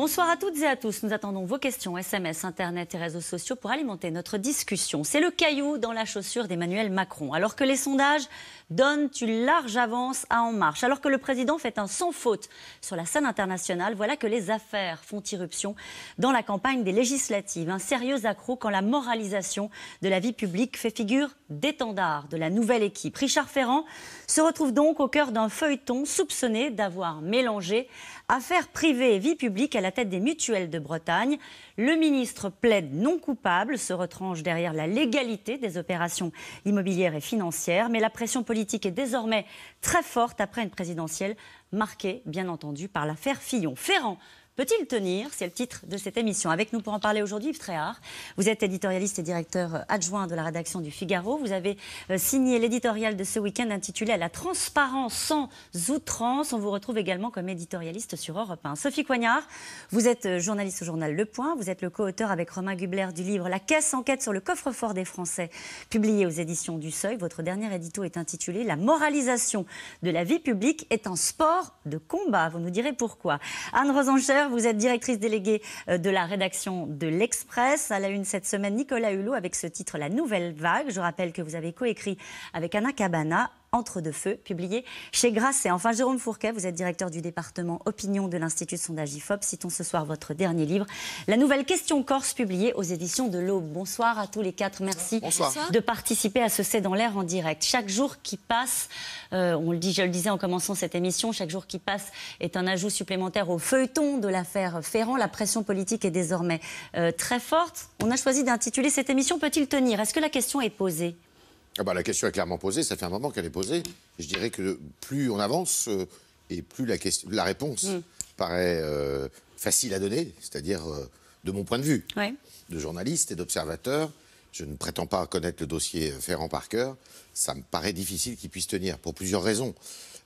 Bonsoir à toutes et à tous. Nous attendons vos questions, SMS, Internet et réseaux sociaux pour alimenter notre discussion. C'est le caillou dans la chaussure d'Emmanuel Macron. Alors que les sondages donnent une large avance à En Marche, alors que le président fait un sans faute sur la scène internationale, voilà que les affaires font irruption dans la campagne des législatives. Un sérieux accroc quand la moralisation de la vie publique fait figure d'étendard de la nouvelle équipe. Richard Ferrand se retrouve donc au cœur d'un feuilleton soupçonné d'avoir mélangé Affaires privées et vie publique à la tête des mutuelles de Bretagne. Le ministre plaide non coupable, se retranche derrière la légalité des opérations immobilières et financières. Mais la pression politique est désormais très forte après une présidentielle marquée, bien entendu, par l'affaire Fillon. Ferrand Peut-il tenir C'est le titre de cette émission. Avec nous pour en parler aujourd'hui, Yves Tréhard. Vous êtes éditorialiste et directeur adjoint de la rédaction du Figaro. Vous avez euh, signé l'éditorial de ce week-end intitulé la transparence sans outrance. On vous retrouve également comme éditorialiste sur Europe 1. Sophie Coignard, vous êtes euh, journaliste au journal Le Point. Vous êtes le co-auteur avec Romain Gubler du livre La caisse enquête sur le coffre-fort des Français, publié aux éditions du Seuil. Votre dernier édito est intitulé La moralisation de la vie publique est un sport de combat. Vous nous direz pourquoi. Anne Rosencher, vous êtes directrice déléguée euh, de la rédaction de l'Express. À la une cette semaine, Nicolas Hulot avec ce titre La Nouvelle Vague. Je rappelle que vous avez coécrit avec Anna Cabana entre deux feux, publié chez Grasset. Enfin, Jérôme Fourquet, vous êtes directeur du département Opinion de l'Institut de sondage IFOP. Citons ce soir votre dernier livre, La Nouvelle Question Corse, publié aux éditions de l'Aube. Bonsoir à tous les quatre. Merci de participer à ce C'est dans l'air en direct. Chaque jour qui passe, euh, on le dit, je le disais en commençant cette émission, chaque jour qui passe est un ajout supplémentaire au feuilleton de l'affaire Ferrand. La pression politique est désormais euh, très forte. On a choisi d'intituler cette émission Peut-il tenir? Est-ce que la question est posée? Ah bah, la question est clairement posée, ça fait un moment qu'elle est posée. Je dirais que plus on avance euh, et plus la, question, la réponse mm. paraît euh, facile à donner, c'est-à-dire euh, de mon point de vue, de journaliste et d'observateur. Je ne prétends pas connaître le dossier Ferrand par cœur. Ça me paraît difficile qu'il puisse tenir pour plusieurs raisons.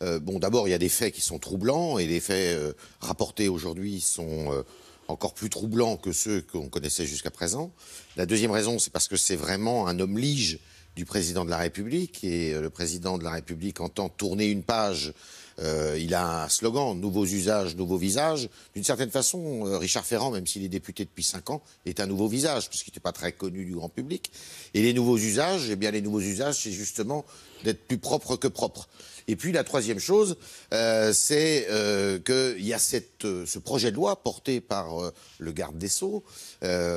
bon, d'abord, il y a des faits qui sont troublants et les faits rapportés aujourd'hui sont encore plus troublants que ceux qu'on connaissait jusqu'à présent. La deuxième raison, c'est parce que c'est vraiment un homme lige du président de la République. Et euh, le président de la République entend tourner une page. Euh, il a un slogan nouveaux usages, nouveaux visages. D'une certaine façon, euh, Richard Ferrand, même s'il est député depuis cinq ans, est un nouveau visage, puisqu'il n'était pas très connu du grand public. Et les nouveaux usages, eh bien, les nouveaux usages, c'est justement d'être plus propre que propre. Et puis la troisième chose, euh, c'est euh, qu'il y a cette, euh, ce projet de loi porté par euh, le garde des Sceaux,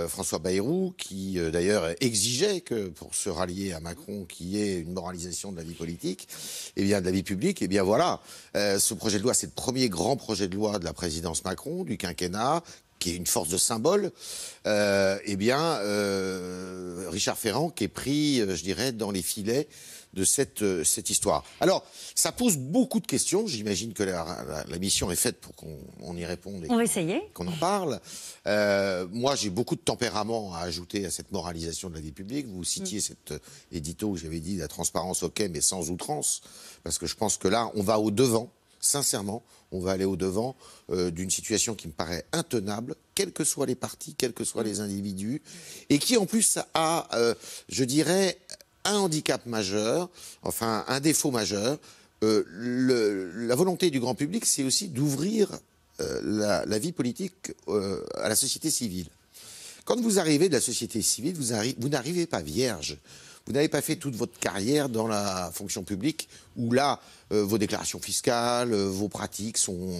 François Bayrou, qui d'ailleurs exigeait que pour se rallier à Macron, qu'il y ait une moralisation de la vie politique, et eh bien de la vie publique. Et eh bien voilà, ce projet de loi, c'est le premier grand projet de loi de la présidence Macron, du quinquennat, qui est une force de symbole, eh bien, Richard Ferrand qui est pris, je dirais, dans les filets de cette, euh, cette histoire. Alors, ça pose beaucoup de questions. J'imagine que la, mission est faite pour qu'on y réponde et On va essayer. qu'on en parle. Euh, moi, j'ai beaucoup de tempérament à ajouter à cette moralisation de la vie publique. Vous citiez mm. cet euh, édito où j'avais dit la transparence, ok, mais sans outrance. Parce que je pense que là, on va au-devant sincèrement, on va aller au-devant d'une situation qui me paraît intenable, quels que soient les partis, quels que soient les individus, et qui en plus a, je dirais, un handicap majeur, enfin un défaut majeur. Euh, la volonté du grand public, c'est aussi d'ouvrir euh, la, vie politique euh, à la société civile. Quand vous arrivez de la société civile, vous, vous n'arrivez pas vierge. Vous n'avez pas fait toute votre carrière dans la fonction publique où là, vos déclarations fiscales, vos pratiques sont,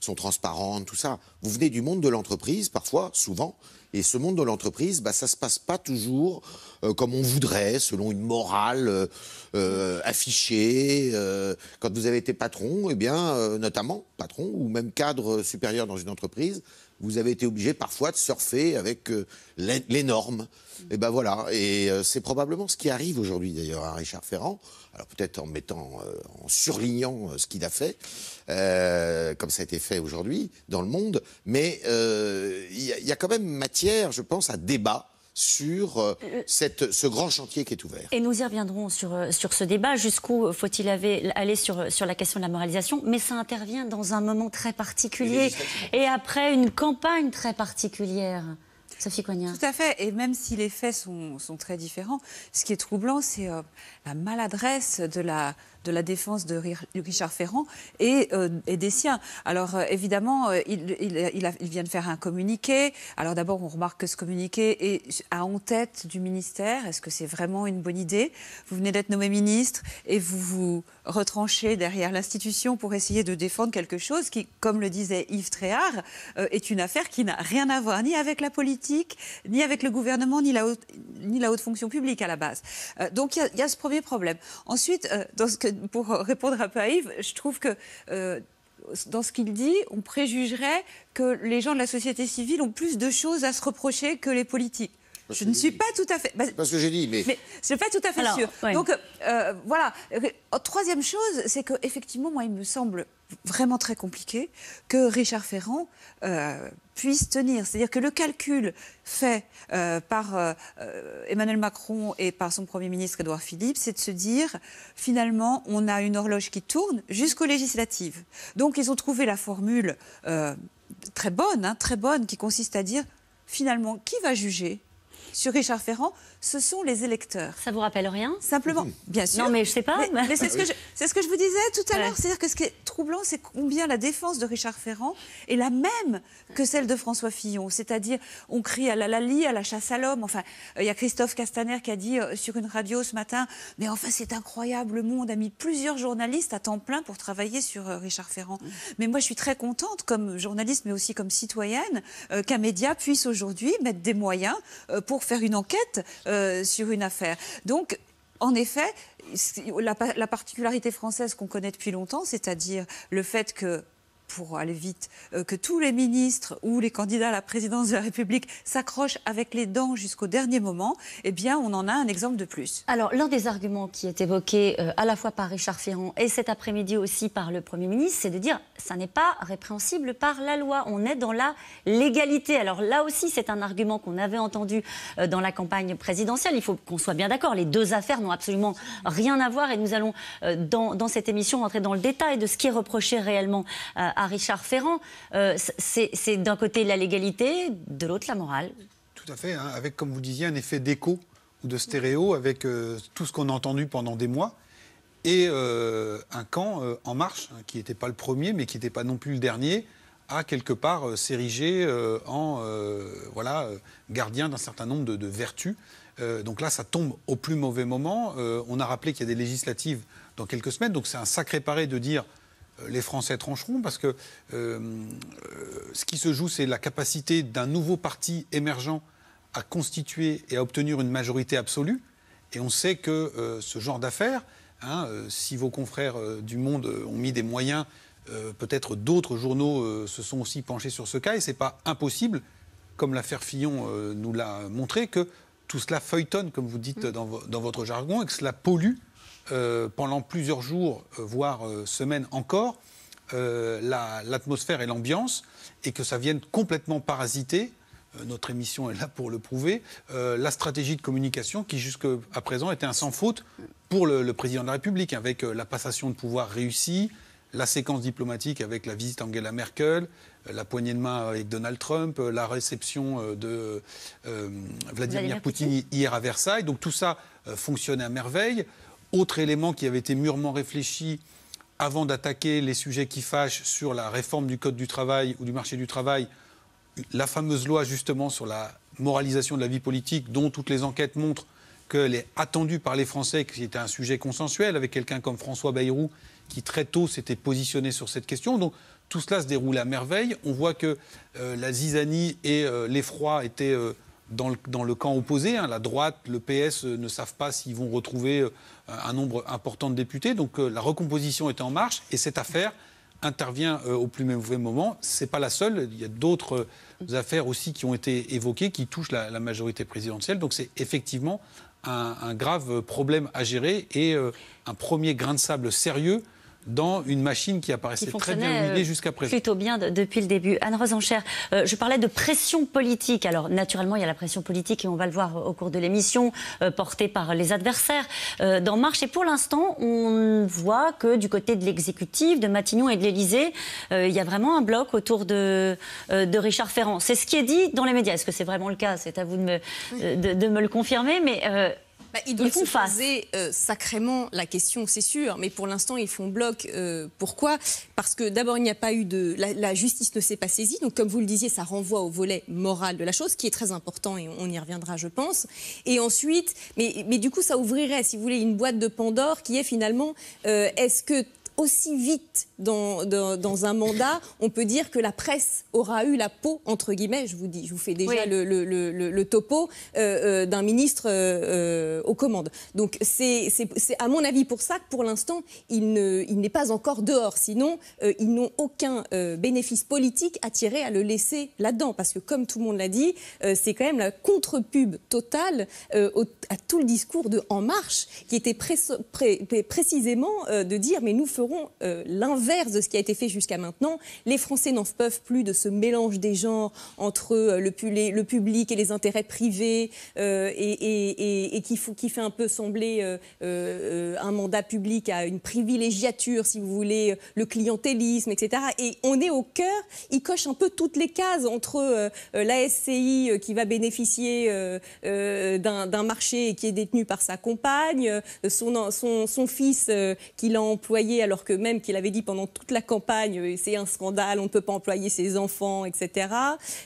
sont transparentes, tout ça. Vous venez du monde de l'entreprise, parfois, souvent, et ce monde de l'entreprise, bah, ça ne se passe pas toujours euh, comme on voudrait, selon une morale euh, euh, affichée. quand vous avez été patron, eh bien, notamment patron ou même cadre supérieur dans une entreprise, vous avez été obligé parfois de surfer avec les, normes. Et ben voilà, et c'est probablement ce qui arrive aujourd'hui d'ailleurs à Richard Ferrand. Alors peut-être en mettant, en surlignant ce qu'il a fait, comme ça a été fait aujourd'hui dans le monde, mais il y, a quand même matière, je pense, à débat sur euh, cette, ce grand chantier qui est ouvert. Et nous y reviendrons sur, euh, sur ce débat. Jusqu'où faut-il aller sur, sur la question de la moralisation Mais ça intervient dans un moment très particulier et après une campagne très particulière. Sophie Coignard. Tout à fait. Et même si les faits sont, sont très différents, ce qui est troublant, c'est euh, la maladresse de la, de la défense de Richard Ferrand et, des siens. Alors évidemment, il, il, vient de faire un communiqué. Alors d'abord, on remarque que ce communiqué est à en tête du ministère. Est-ce que c'est vraiment une bonne idée? Vous venez d'être nommé ministre et vous vous retranchez derrière l'institution pour essayer de défendre quelque chose qui, comme le disait Yves Tréhard, est une affaire qui n'a rien à voir ni avec la politique, ni avec le gouvernement, ni la haute, fonction publique à la base. Euh, donc il y, a ce premier problème. Ensuite, euh, dans ce que, pour répondre un peu à Yves, je trouve que euh, dans ce qu'il dit, on préjugerait que les gens de la société civile ont plus de choses à se reprocher que les politiques. Je ne suis pas tout à fait. Bah, parce que j'ai dit, mais. Mais je ne suis pas tout à fait sûr. Donc, voilà. Troisième chose, c'est qu'effectivement, moi, il me semble vraiment très compliqué que Richard Ferrand euh, puisse tenir. C'est-à-dire que le calcul fait euh, par euh, Emmanuel Macron et par son Premier ministre Édouard Philippe, c'est de se dire, finalement, on a une horloge qui tourne jusqu'aux législatives. Donc ils ont trouvé la formule très bonne, hein, très bonne, qui consiste à dire, finalement, qui va juger sur Richard Ferrand ce sont les électeurs. Ça vous rappelle rien? Simplement, bien sûr. Non, mais je sais pas. Mais, c'est ce, ce, que je vous disais tout à l'heure. C'est-à-dire que ce qui est troublant, c'est combien la défense de Richard Ferrand est la même que celle de François Fillon. C'est-à-dire, on crie à la Lali, à la chasse à l'homme. Enfin, euh, il y a Christophe Castaner qui a dit euh, sur une radio ce matin Mais enfin, c'est incroyable, le monde a mis plusieurs journalistes à temps plein pour travailler sur euh, Richard Ferrand. Mm. Mais moi, je suis très contente, comme journaliste, mais aussi comme citoyenne, qu'un média puisse aujourd'hui mettre des moyens pour faire une enquête euh, sur une affaire. Donc, en effet, la, la particularité française qu'on connaît depuis longtemps, c'est-à-dire le fait que pour aller vite, euh, que tous les ministres ou les candidats à la présidence de la République s'accrochent avec les dents jusqu'au dernier moment, eh bien, on en a un exemple de plus. Alors, l'un des arguments qui est évoqué euh, à la fois par Richard Ferrand et cet après-midi aussi par le Premier ministre, c'est de dire ça n'est pas répréhensible par la loi. On est dans la légalité. Alors là aussi, c'est un argument qu'on avait entendu euh, dans la campagne présidentielle. Il faut qu'on soit bien d'accord. Les deux affaires n'ont absolument rien à voir et nous allons, dans, cette émission, rentrer dans le détail de ce qui est reproché réellement à Richard Ferrand. Euh, c'est d'un côté la légalité, de l'autre la morale. Tout à fait, hein, avec, comme vous disiez, un effet d'écho ou de stéréo avec euh, tout ce qu'on a entendu pendant des mois. Et euh, un camp en marche, hein, qui n'était pas le premier, mais qui n'était pas non plus le dernier, a quelque part s'ériger en voilà, gardien d'un certain nombre de, de vertus. donc là, ça tombe au plus mauvais moment. on a rappelé qu'il y a des législatives dans quelques semaines, donc c'est un sacré paré de dire les Français trancheront parce que euh, euh, ce qui se joue, c'est la capacité d'un nouveau parti émergent à constituer et à obtenir une majorité absolue. Et on sait que ce genre d'affaires, hein, si vos confrères du Monde ont mis des moyens, peut-être d'autres journaux se sont aussi penchés sur ce cas, et ce n'est pas impossible, comme l'affaire Fillon nous l'a montré, que tout cela feuilletonne, comme vous dites dans, dans, votre jargon, et que cela pollue euh, pendant plusieurs jours, euh, voire euh, semaines encore, l'atmosphère et l'ambiance, et que ça vienne complètement parasiter notre émission est là pour le prouver, la stratégie de communication qui jusqu'à présent était un sans faute pour le, président de la République, avec la passation de pouvoir réussie, la séquence diplomatique avec la visite Angela Merkel, la poignée de main avec Donald Trump, la réception de Vladimir, Poutine, hier à Versailles. Donc tout ça fonctionnait à merveille. Autre élément qui avait été mûrement réfléchi avant d'attaquer les sujets qui fâchent sur la réforme du Code du travail ou du marché du travail, la fameuse loi justement sur la moralisation de la vie politique, dont toutes les enquêtes montrent qu'elle est attendue par les Français, que c'était un sujet consensuel, avec quelqu'un comme François Bayrou, qui très tôt s'était positionné sur cette question. Donc tout cela se déroule à merveille. On voit que euh, la zizanie et euh, l'effroi étaient euh, dans, le, camp opposé. Hein. La droite, le PS ne savent pas s'ils vont retrouver un nombre important de députés. Donc euh, la recomposition est en marche et cette affaire intervient euh, au plus mauvais moment. Ce n'est pas la seule. Il y a d'autres euh, affaires aussi qui ont été évoquées qui touchent la, majorité présidentielle. Donc c'est effectivement un, grave problème à gérer et un premier grain de sable sérieux dans une machine qui apparaissait très bien huilée jusqu'à présent. Plutôt bien depuis le début. Anne-Rose Enchère, euh, je parlais de pression politique. Alors naturellement, il y a la pression politique et on va le voir au cours de l'émission, euh, portée par les adversaires euh, d'En Marche. Et pour l'instant, on voit que du côté de l'exécutif, de Matignon et de l'Élysée, il y a vraiment un bloc autour de, de Richard Ferrand. C'est ce qui est dit dans les médias. Est-ce que c'est vraiment le cas? C'est à vous de me, de, me le confirmer. Mais bah, ils doivent se poser euh, sacrément la question, c'est sûr, mais pour l'instant, ils font bloc. Euh, pourquoi? Parce que d'abord, il n'y a pas eu de. La, justice ne s'est pas saisie, donc comme vous le disiez, ça renvoie au volet moral de la chose, qui est très important et on y reviendra, je pense. Et ensuite, mais, mais du coup, ça ouvrirait, si vous voulez, une boîte de Pandore qui est finalement euh, est-ce que aussi vite dans, dans, un mandat, on peut dire que la presse aura eu la peau, entre guillemets, je vous dis, je vous fais déjà le, le, le, topo, euh, euh, d'un ministre euh, aux commandes. Donc c'est à mon avis pour ça que pour l'instant, il n'est il pas encore dehors. Sinon, ils n'ont aucun bénéfice politique à tirer à le laisser là-dedans. Parce que comme tout le monde l'a dit, c'est quand même la contre-pub totale à tout le discours de En Marche, qui était précisément de dire, mais nous ferons euh, l'inverse de ce qui a été fait jusqu'à maintenant. Les Français n'en peuvent plus de ce mélange des genres entre euh, le, le, public et les intérêts privés euh, et, qui, fait un peu sembler un mandat public à une privilégiature, si vous voulez, le clientélisme, etc. Et on est au cœur, il coche un peu toutes les cases entre la SCI qui va bénéficier d'un marché qui est détenu par sa compagne, son, fils qui l'a employé alors alors que même qu'il avait dit pendant toute la campagne, euh, c'est un scandale, on ne peut pas employer ses enfants, etc.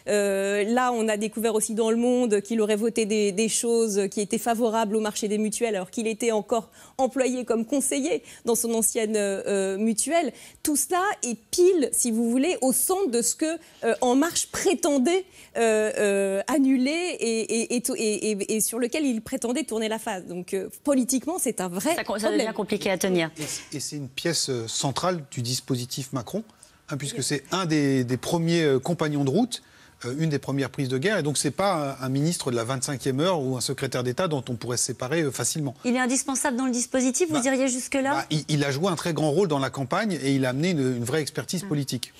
Euh, là, on a découvert aussi dans le monde qu'il aurait voté des, choses qui étaient favorables au marché des mutuelles, alors qu'il était encore employé comme conseiller dans son ancienne euh, mutuelle. Tout cela est pile, si vous voulez, au centre de ce que En Marche prétendait annuler et, et, sur lequel il prétendait tourner la phase. Donc politiquement, c'est un vrai ça, problème. Ça devient compliqué à tenir. Et c'est une pièce euh, centrale du dispositif Macron, hein, puisque c'est un des, premiers euh, compagnons de route euh, une des premières prises de guerre. Et donc, ce n'est pas un, ministre de la 25e heure ou un secrétaire d'État dont on pourrait se séparer facilement. Il est indispensable dans le dispositif, vous bah, diriez jusque-là? bah, il, a joué un très grand rôle dans la campagne et il a amené une, vraie expertise politique.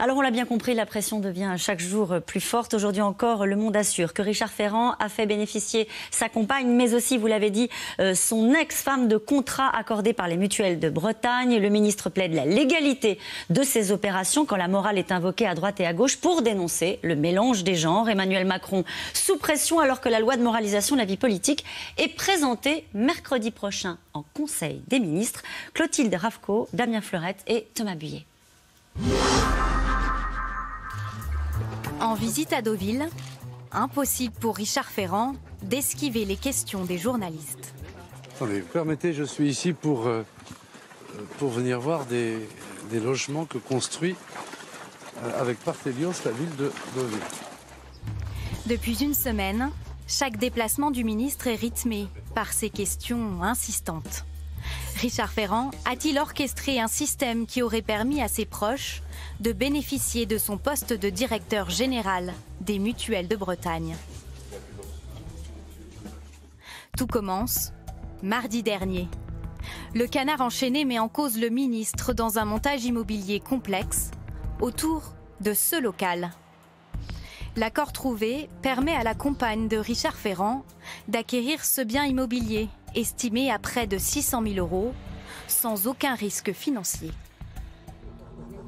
Alors on l'a bien compris, la pression devient chaque jour plus forte. Aujourd'hui encore, le monde assure que Richard Ferrand a fait bénéficier sa compagne, mais aussi, vous l'avez dit, euh, son ex-femme de contrat accordé par les mutuelles de Bretagne. Le ministre plaide la légalité de ces opérations quand la morale est invoquée à droite et à gauche pour dénoncer le mélange des genres. Emmanuel Macron sous pression alors que la loi de moralisation de la vie politique est présentée mercredi prochain en Conseil des ministres. Clotilde Ravco, Damien Fleurette et Thomas Buyer. En visite à Deauville, impossible pour Richard Ferrand d'esquiver les questions des journalistes. Attendez, vous permettez, je suis ici pour, euh, pour venir voir des, logements que construit euh, avec Partelios la ville de Deauville. Depuis une semaine, chaque déplacement du ministre est rythmé par ces questions insistantes. Richard Ferrand a-t-il orchestré un système qui aurait permis à ses proches de bénéficier de son poste de directeur général des mutuelles de Bretagne? Tout commence mardi dernier. Le canard enchaîné met en cause le ministre dans un montage immobilier complexe autour de ce local. L'accord trouvé permet à la compagne de Richard Ferrand d'acquérir ce bien immobilier estimé à près de 600 000 euros, sans aucun risque financier.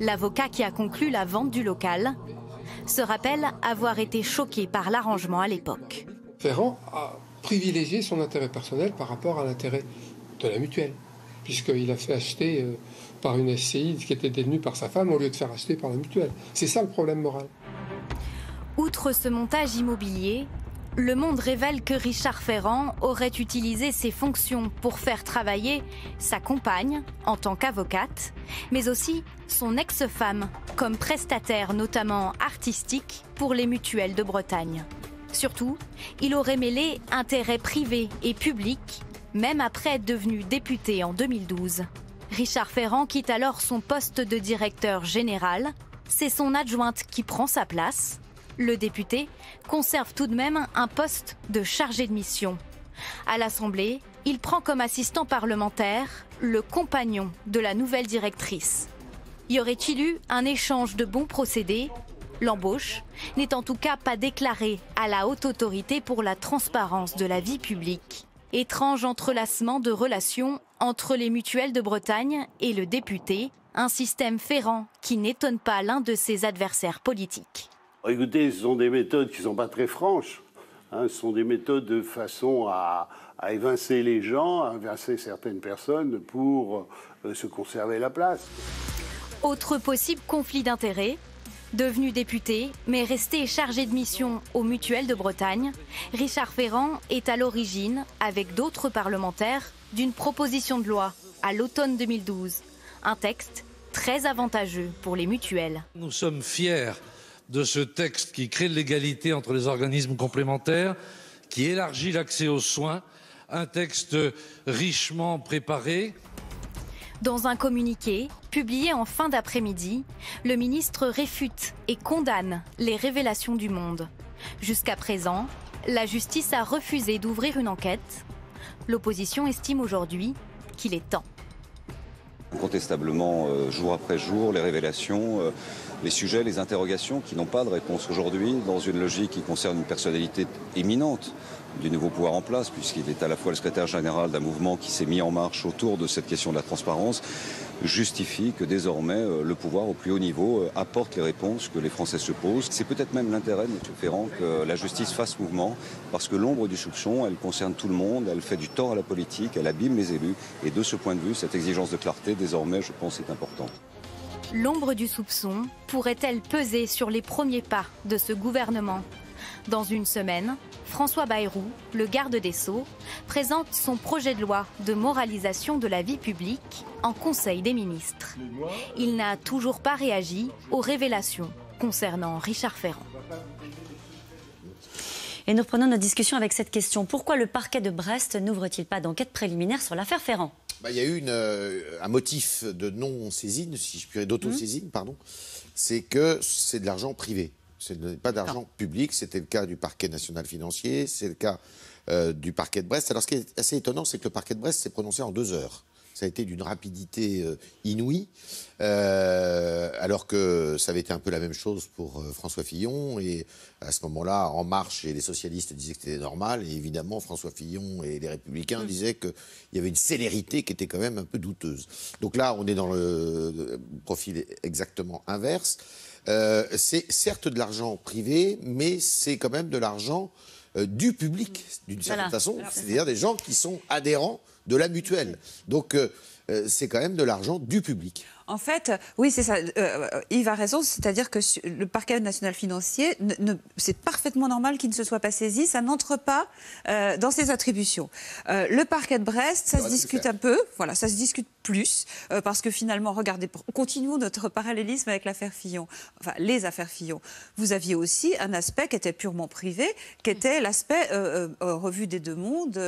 L'avocat qui a conclu la vente du local se rappelle avoir été choqué par l'arrangement à l'époque. Ferrand a privilégié son intérêt personnel par rapport à l'intérêt de la mutuelle, puisqu'il a fait acheter euh, par une SCI qui était détenue par sa femme au lieu de faire acheter par la mutuelle. C'est ça le problème moral. Outre ce montage immobilier, le Monde révèle que Richard Ferrand aurait utilisé ses fonctions pour faire travailler sa compagne en tant qu'avocate, mais aussi son ex-femme comme prestataire notamment artistique pour les mutuelles de Bretagne. Surtout, il aurait mêlé intérêts privés et publics, même après être devenu député en 2012. Richard Ferrand quitte alors son poste de directeur général. C'est son adjointe qui prend sa place le député conserve tout de même un poste de chargé de mission. À l'Assemblée, il prend comme assistant parlementaire le compagnon de la nouvelle directrice. Y aurait-il eu un échange de bons procédés? L'embauche n'est en tout cas pas déclarée à la haute autorité pour la transparence de la vie publique. Étrange entrelacement de relations entre les mutuelles de Bretagne et le député, un système ferrant qui n'étonne pas l'un de ses adversaires politiques. Écoutez, ce sont des méthodes qui ne sont pas très franches. Hein, ce sont des méthodes de façon à, évincer les gens, à évincer certaines personnes pour euh, se conserver la place. Autre possible conflit d'intérêts Devenu député, mais resté chargé de mission au Mutuel de Bretagne, Richard Ferrand est à l'origine, avec d'autres parlementaires, d'une proposition de loi à l'automne 2012. Un texte très avantageux pour les mutuelles. Nous sommes fiers de ce texte qui crée l'égalité entre les organismes complémentaires, qui élargit l'accès aux soins, un texte richement préparé. Dans un communiqué publié en fin d'après-midi, le ministre réfute et condamne les révélations du monde. Jusqu'à présent, la justice a refusé d'ouvrir une enquête. L'opposition estime aujourd'hui qu'il est temps. Incontestablement, euh, jour après jour, les révélations, euh, les sujets, les interrogations qui n'ont pas de réponse aujourd'hui, dans une logique qui concerne une personnalité éminente du nouveau pouvoir en place, puisqu'il est à la fois le secrétaire général d'un mouvement qui s'est mis en marche autour de cette question de la transparence, justifie que désormais euh, le pouvoir au plus haut niveau euh, apporte les réponses que les Français se posent. C'est peut-être même l'intérêt de M. Ferrand que la justice fasse mouvement, parce que l'ombre du soupçon, elle concerne tout le monde, elle fait du tort à la politique, elle abîme les élus, et de ce point de vue, cette exigence de clarté, désormais, je pense, est importante. L'ombre du soupçon pourrait-elle peser sur les premiers pas de ce gouvernement? Dans une semaine, François Bayrou, le garde des Sceaux, présente son projet de loi de moralisation de la vie publique en Conseil des ministres. Il n'a toujours pas réagi aux révélations concernant Richard Ferrand. Et nous reprenons notre discussion avec cette question. Pourquoi le parquet de Brest n'ouvre-t-il pas d'enquête préliminaire sur l'affaire Ferrand? Bah, Il y a eu euh, un motif de non-saisine, si je puis d'auto-saisine, mmh. pardon. C'est que c'est de l'argent privé. Ce n'est pas d'argent public. C'était le cas du parquet national financier, c'est le cas euh, du parquet de Brest. Alors, ce qui est assez étonnant, c'est que le parquet de Brest s'est prononcé en deux heures. Ça a été d'une rapidité euh, inouïe, euh, alors que ça avait été un peu la même chose pour François Fillon. Et à ce moment-là, En Marche et les socialistes disaient que c'était normal. Et évidemment, François Fillon et les Républicains mm. disaient qu'il y avait une célérité qui était quand même un peu douteuse. Donc là, on est dans le profil exactement inverse. Euh, c'est certes de l'argent privé, mais c'est quand même de l'argent euh, du public, d'une certaine façon, c'est-à-dire des gens qui sont adhérents de la mutuelle. Donc euh, c'est quand même de l'argent du public. En fait, oui, c'est ça. Euh, Yves a raison, c'est-à-dire que le parquet national financier, c'est parfaitement normal qu'il ne se soit pas saisi, ça n'entre pas euh, dans ses attributions. Euh, le parquet de Brest, ça, se discute un peu, voilà, ça se discute plus, parce que finalement, regardez, continuons notre parallélisme avec l'affaire Fillon, enfin les affaires Fillon. Vous aviez aussi un aspect qui était purement privé, qui était l'aspect revue des deux mondes,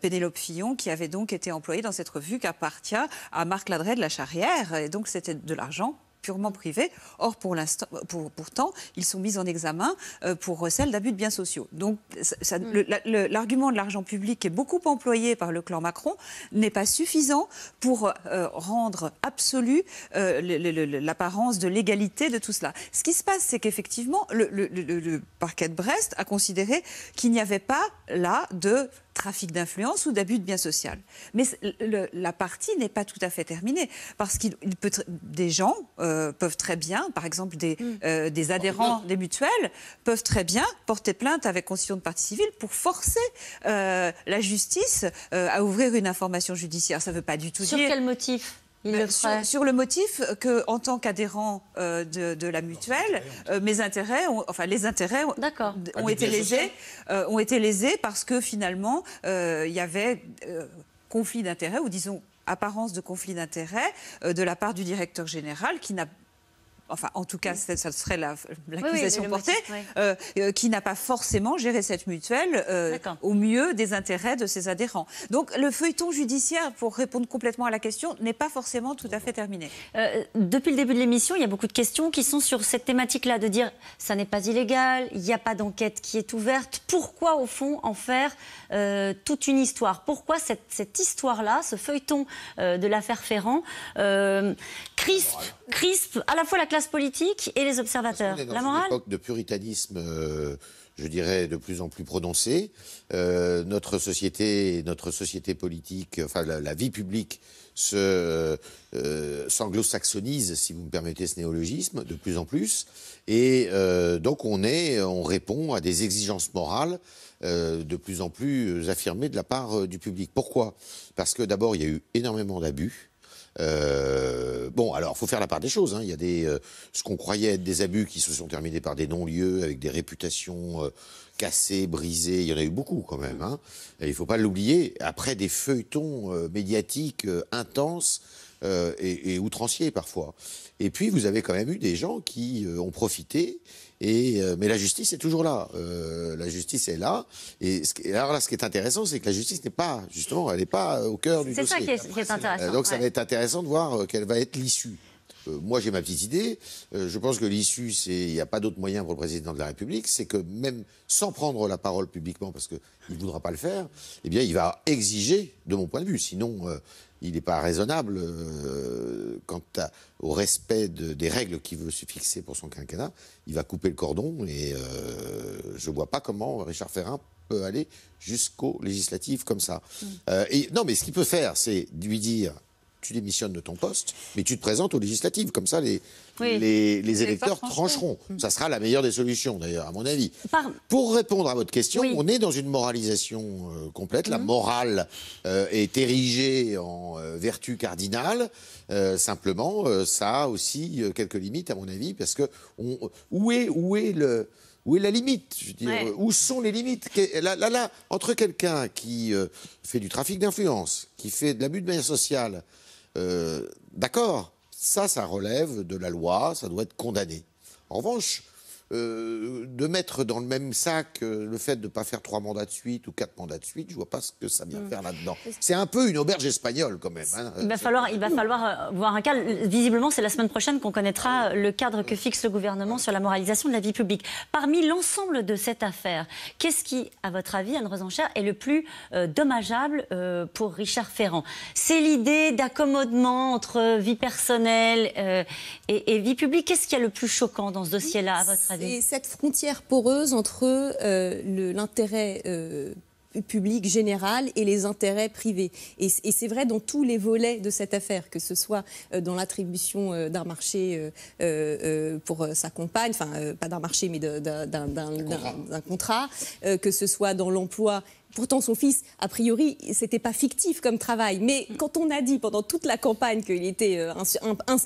Pénélope Fillon, qui avait donc été employée dans cette revue qui appartient à Marc Ladret de la Charrière et donc c'était de l'argent purement privé. Or, pour l'instant, pour, pourtant, ils sont mis en examen euh, pour recel d'abus de biens sociaux. Donc, mm. l'argument de l'argent public, qui est beaucoup employé par le clan Macron, n'est pas suffisant pour euh, rendre absolue euh, l'apparence de l'égalité de tout cela. Ce qui se passe, c'est qu'effectivement, le, parquet de Brest a considéré qu'il n'y avait pas là de trafic d'influence ou d'abus de biens sociaux. Mais la partie n'est pas tout à fait terminée parce qu'il peut des gens euh, peuvent très bien, par exemple des, mm. euh, des adhérents des mutuelles, peuvent très bien porter plainte avec constitution de partie civile pour forcer euh, la justice à ouvrir une information judiciaire. Ça ne veut pas du tout dire. Sur quel motif? Sur, le motif que, en tant qu'adhérent euh, de, la mutuelle, euh, mes intérêts, enfin les intérêts ont, ont été lésés, euh, ont été lésés parce que finalement il y avait conflit d'intérêts ou disons apparence de conflit d'intérêts de la part du directeur général qui n'a enfin en tout cas ça serait l'accusation portée, euh, euh, qui n'a pas forcément géré cette mutuelle euh, au mieux des intérêts de ses adhérents. Donc le feuilleton judiciaire, pour répondre complètement à la question, n'est pas forcément tout à fait terminé. depuis le début de l'émission, il y a beaucoup de questions qui sont sur cette thématique-là, de dire ça n'est pas illégal, il n'y a pas d'enquête qui est ouverte. Pourquoi au fond en faire toute une histoire? Pourquoi cette, cette histoire-là, ce feuilleton de l'affaire Ferrand, crispe, crispe à la fois la classe politique et les observateurs. Dans la morale une époque de puritanisme euh, je dirais, de plus en plus prononcée. Euh, notre société, notre société politique, enfin la, la vie publique se euh, s'anglo-saxonise, si vous me permettez ce néologisme, de plus en plus. Et euh, donc on est, on répond à des exigences morales euh, de plus en plus affirmées de la part du public. Pourquoi? Parce que d'abord il y a eu énormément d'abus. Euh, bon, alors, faut faire la part des choses. hein. Il y a des, euh, ce qu'on croyait être des abus qui se sont terminés par des non-lieux, avec des réputations euh, cassées, brisées. Il y en a eu beaucoup quand même. hein. Il faut pas l'oublier. Après des feuilletons médiatiques intenses et, outranciers parfois. Et puis, vous avez quand même eu des gens qui ont profité. Et, euh, mais la justice est toujours là. Euh, la justice est là. Et, ce qui- et alors là, ce qui est intéressant, c'est que la justice n'est pas, justement, elle n'est pas au cœur du C'est dossier. ça qui est, qui est intéressant. Euh, donc ça va être intéressant de voir euh, quelle va être l'issue. Euh, moi, j'ai ma petite idée. Euh, je pense que l'issue, c'est il n'y a pas d'autre moyen pour le président de la République, c'est que même sans prendre la parole publiquement, parce qu'il ne voudra pas le faire, eh bien, il va exiger, de mon point de vue, sinon euh, il n'est pas raisonnable euh, quant à- au respect de- des règles qu'il veut se fixer pour son quinquennat. Il va couper le cordon et euh, je ne vois pas comment Richard Ferrand peut aller jusqu'aux législatives comme ça. Euh, et, non, mais ce qu'il peut faire, c'est lui dire tu démissionnes de ton poste, mais tu te présentes aux législatives. Comme ça, les, Oui. les, les électeurs trancheront. trancheront. Ça sera la meilleure des solutions, d'ailleurs, à mon avis. Par- Pour répondre à votre question, Oui. on est dans une moralisation euh, complète. La morale euh, est érigée en euh, vertu cardinale. Simplement, ça a aussi quelques limites, à mon avis, parce que on- où, est, où, est le, où est la limite Je veux dire, Ouais. Où sont les limites? Là, là, là, Entre quelqu'un qui euh, fait du trafic d'influence, qui fait de l'abus de manière sociale, euh, d'accord, ça, ça relève de la loi, ça doit être condamné. En revanche, euh, de mettre dans le même sac euh, le fait de ne pas faire trois mandats de suite ou quatre mandats de suite, je vois pas ce que ça vient faire là-dedans. C'est un peu une auberge espagnole quand même. hein. Il va falloir, il va falloir euh, voir un cas. Visiblement, c'est la semaine prochaine qu'on connaîtra le cadre que fixe le gouvernement sur la moralisation de la vie publique. Parmi l'ensemble de cette affaire, qu'est-ce qui, à votre avis, Anne Rosenchère, est le plus euh, dommageable pour Richard Ferrand? C'est l'idée d'accommodement entre vie personnelle et, et vie publique. Qu'est-ce qui est le plus choquant dans ce dossier-là, à votre avis C'est cette frontière poreuse entre euh, l'intérêt euh, public général et les intérêts privés. Et, c'est vrai dans tous les volets de cette affaire, que ce soit euh, dans l'attribution d'un marché pour sa compagne, enfin pas d'un marché mais d'un contrat, que ce soit dans l'emploi. Pourtant, son fils, a priori, c'était pas fictif comme travail. Mais quand on a dit pendant toute la campagne qu'il était euh,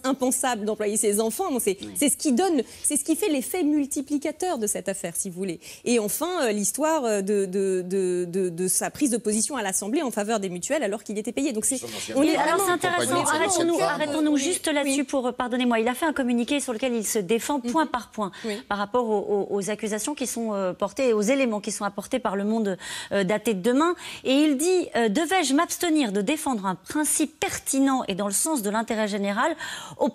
impensable d'employer ses enfants, c'est ce qui donne, c'est ce qui fait l'effet multiplicateur de cette affaire, si vous voulez. Et enfin, euh, l'histoire euh, de, de, de, de- de sa prise de position à l'Assemblée en faveur des mutuelles alors qu'il était payé. Donc c'est, on est alors c'est intéressant. Arrêtons-nous, juste là-dessus oui. pour, pardonnez-moi, il a fait un communiqué sur lequel il se défend point par point Oui. par rapport aux, aux- aux accusations qui sont portées et aux éléments qui sont apportés par le monde euh, daté de demain. Et il dit euh, devais-je m'abstenir de défendre un principe pertinent et dans le sens de l'intérêt général au,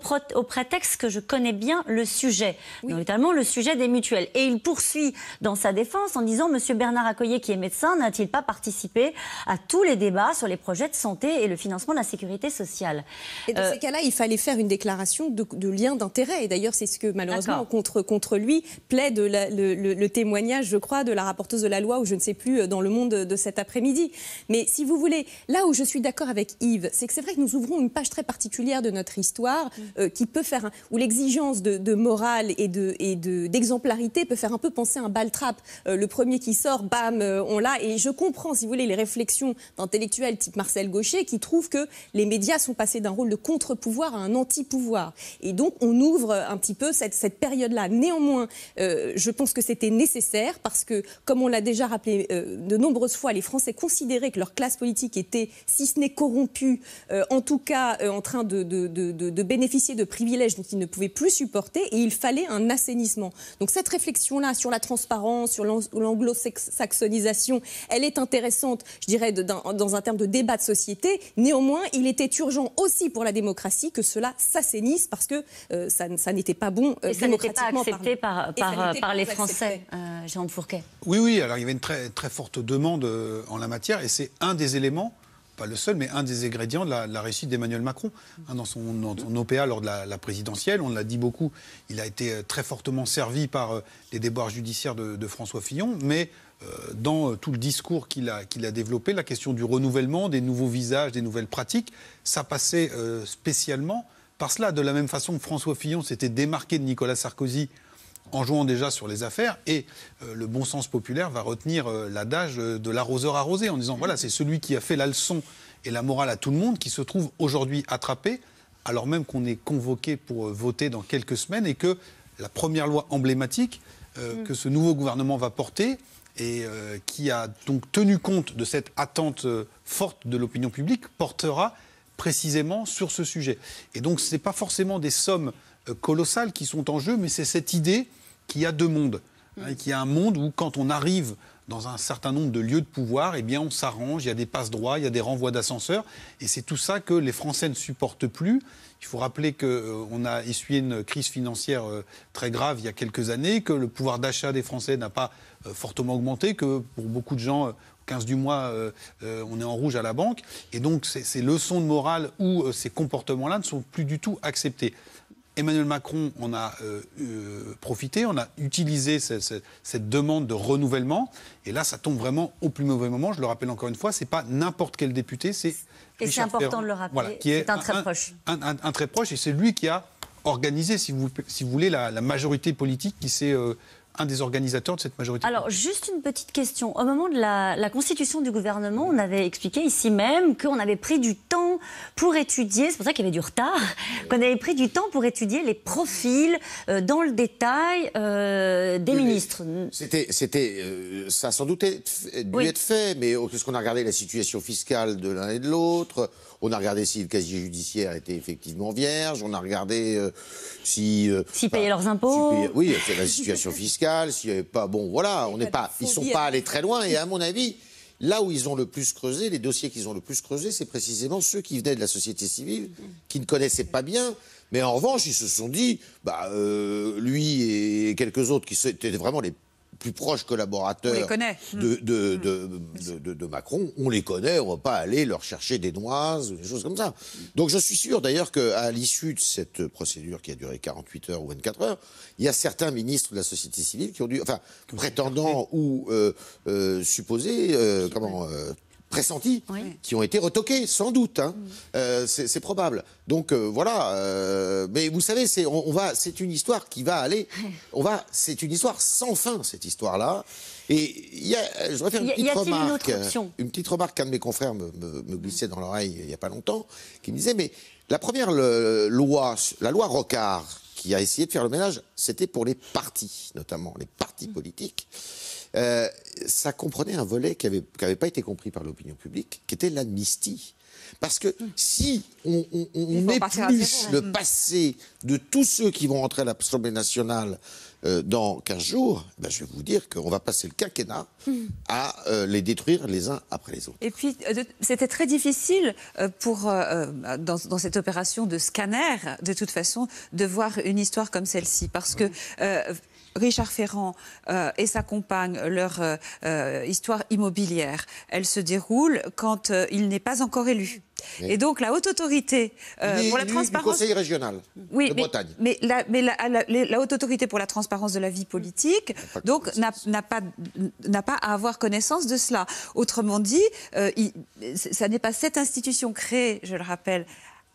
prétexte que je connais bien le sujet, notamment le sujet des mutuelles. Et il poursuit dans sa défense en disant Monsieur Bernard Accoyer, qui est médecin, n'a-t-il pas participé à tous les débats sur les projets de santé et le financement de la sécurité sociale? Et dans Euh, ces cas-là, il fallait faire une déclaration de, de lien d'intérêt. Et d'ailleurs, c'est ce que malheureusement contre, contre lui plaide la- le, le- le témoignage, je crois, de la rapporteuse de la loi, ou je ne sais plus, euh, dans le monde de cet après-midi. Mais si vous voulez, là où je suis d'accord avec Yves, c'est que c'est vrai que nous ouvrons une page très particulière de notre histoire Mm. euh, qui peut faire, un- où l'exigence de, de morale et de et de- d'exemplarité peut faire un peu penser à un bal-trap. Euh, le premier qui sort, bam, euh, on l'a. Et je comprends, si vous voulez, les réflexions d'intellectuels type Marcel Gaucher qui trouvent que les médias sont passés d'un rôle de contre-pouvoir à un anti-pouvoir. Et donc, on ouvre un petit peu cette, cette période-là. Néanmoins, euh, je pense que c'était nécessaire parce que, comme on l'a déjà rappelé de nombreuses fois, les Français considéraient que leur classe politique était, si ce n'est corrompue, euh, en tout cas euh, en train de, de- de- de- de bénéficier de privilèges dont ils ne pouvaient plus supporter et il fallait un assainissement. Donc cette réflexion-là sur la transparence, sur l'ang- l'anglo-saxonisation, elle est intéressante, je dirais, de- dans, dans un terme de débat de société. Néanmoins, il était urgent aussi pour la démocratie que cela s'assainisse parce que euh, ça, ça n'était pas bon euh, Et ça n'était pas accepté par, Et ça par, n'était par pas les accepté. Français, euh, Jérôme Fourquet. Oui, oui, alors il y avait une très, très forte demande euh, en la matière et c'est un des éléments pas le seul, mais un des ingrédients de la, réussite d'Emmanuel Macron. Hein, dans, son, OPA lors de la, présidentielle, on l'a dit beaucoup, il a été euh, très fortement servi par euh, les déboires judiciaires de, François Fillon, mais dans tout le discours qu'il a, a développé, la question du renouvellement, des nouveaux visages, des nouvelles pratiques, ça passait spécialement par cela. De la même façon que François Fillon s'était démarqué de Nicolas Sarkozy en jouant déjà sur les affaires. Et euh, le bon sens populaire va retenir euh, l'adage de l'arroseur arrosé en disant voilà, c'est celui qui a fait la leçon et la morale à tout le monde qui se trouve aujourd'hui attrapé, alors même qu'on est convoqué pour euh, voter dans quelques semaines et que la première loi emblématique mm. que ce nouveau gouvernement va porter et qui a donc tenu compte de cette attente forte de l'opinion publique portera précisément sur ce sujet. Et donc ce n'est pas forcément des sommes colossales qui sont en jeu, mais c'est cette idée qu'il y a deux mondes. Hein, qu'il y a un monde où, quand on arrive dans un certain nombre de lieux de pouvoir, eh bien, on s'arrange, il y a des passes droits, il y a des renvois d'ascenseurs, et c'est tout ça que les Français ne supportent plus. Il faut rappeler qu'on euh, a essuyé une crise financière euh, très grave il y a quelques années, que le pouvoir d'achat des Français n'a pas euh, fortement augmenté, que pour beaucoup de gens, 15 du mois, on est en rouge à la banque. Et donc, ces leçons de morale ou ces comportements-là ne sont plus du tout acceptés. Emmanuel Macron en a euh, euh, profité, on a utilisé cette, demande de renouvellement. Et là, ça tombe vraiment au plus mauvais moment. Je le rappelle encore une fois, c'est pas n'importe quel député, c'est et c'est important de le rappeler. qui est, un, très proche. Un, très proche, et c'est lui qui a organisé, si vous, si vous voulez, la, majorité politique qui s'est euh, un des organisateurs de cette majorité. Alors, juste une petite question. Au moment de la, constitution du gouvernement, on avait expliqué ici même qu'on avait pris du temps pour étudier, c'est pour ça qu'il y avait du retard, qu'on avait pris du temps pour étudier les profils euh, dans le détail euh, des ministres. C'était, c'était, euh, ça a sans doute dû être fait, mais parce qu'on a regardé la situation fiscale de l'un et de l'autre on a regardé si le casier judiciaire était effectivement vierge. On a regardé euh, si. Euh, S'ils payaient leurs impôts. oui, c'est la situation fiscale. S'il n'y avait pas. Bon, voilà, on n'est pas. Ils sont pas allés très loin. Et à mon avis. Là où ils ont le plus creusé, les dossiers qu'ils ont le plus creusé, c'est précisément ceux qui venaient de la société civile, qui ne connaissaient pas bien. Mais en revanche, ils se sont dit, bah, euh, lui et quelques autres qui étaient vraiment les plus proches collaborateurs de, de, de, de, Macron, on les connaît, on ne va pas aller leur chercher des noises ou des choses comme ça. Donc je suis sûr d'ailleurs qu'à l'issue de cette procédure qui a duré 48 heures ou 24 heures, il y a certains ministres de la société civile qui ont dû, enfin, prétendants ou euh, euh, supposés, euh, comment pressentis qui ont été retoqués, sans doute. Hein. Euh, c'est probable. Donc euh, voilà. Euh, mais vous savez, c'est on, va, c'est une histoire qui va aller. On va, c'est une histoire sans fin cette histoire-là. Et il y a, je voudrais faire une petite remarque. Une, petite remarque qu'un de mes confrères me, me, glissait dans l'oreille il n'y a pas longtemps, qui me disait mais la première loi, la loi Rocard, qui a essayé de faire le ménage, c'était pour les partis, notamment les partis politiques. Euh, ça comprenait un volet qui n'avait pas été compris par l'opinion publique, qui était l'amnistie. Parce que si on, on, épuise le passé de tous ceux qui vont rentrer à l'Assemblée nationale euh, dans 15 jours, ben je vais vous dire qu'on va passer le quinquennat à euh, les détruire les uns après les autres. Et puis, c'était très difficile pour, dans, dans, cette opération de scanner, de toute façon, de voir une histoire comme celle-ci. Parce que Richard Ferrand euh, et sa compagne, leur euh, euh, histoire immobilière, elle se déroule quand il n'est pas encore élu. Et donc la haute autorité pour la transparence. Du conseil régional oui, de mais, Bretagne. Mais, la, mais la, haute autorité pour la transparence de la vie politique, donc n'a pas n'a pas à avoir connaissance de cela. Autrement dit, ça n'est pas cette institution créée, je le rappelle,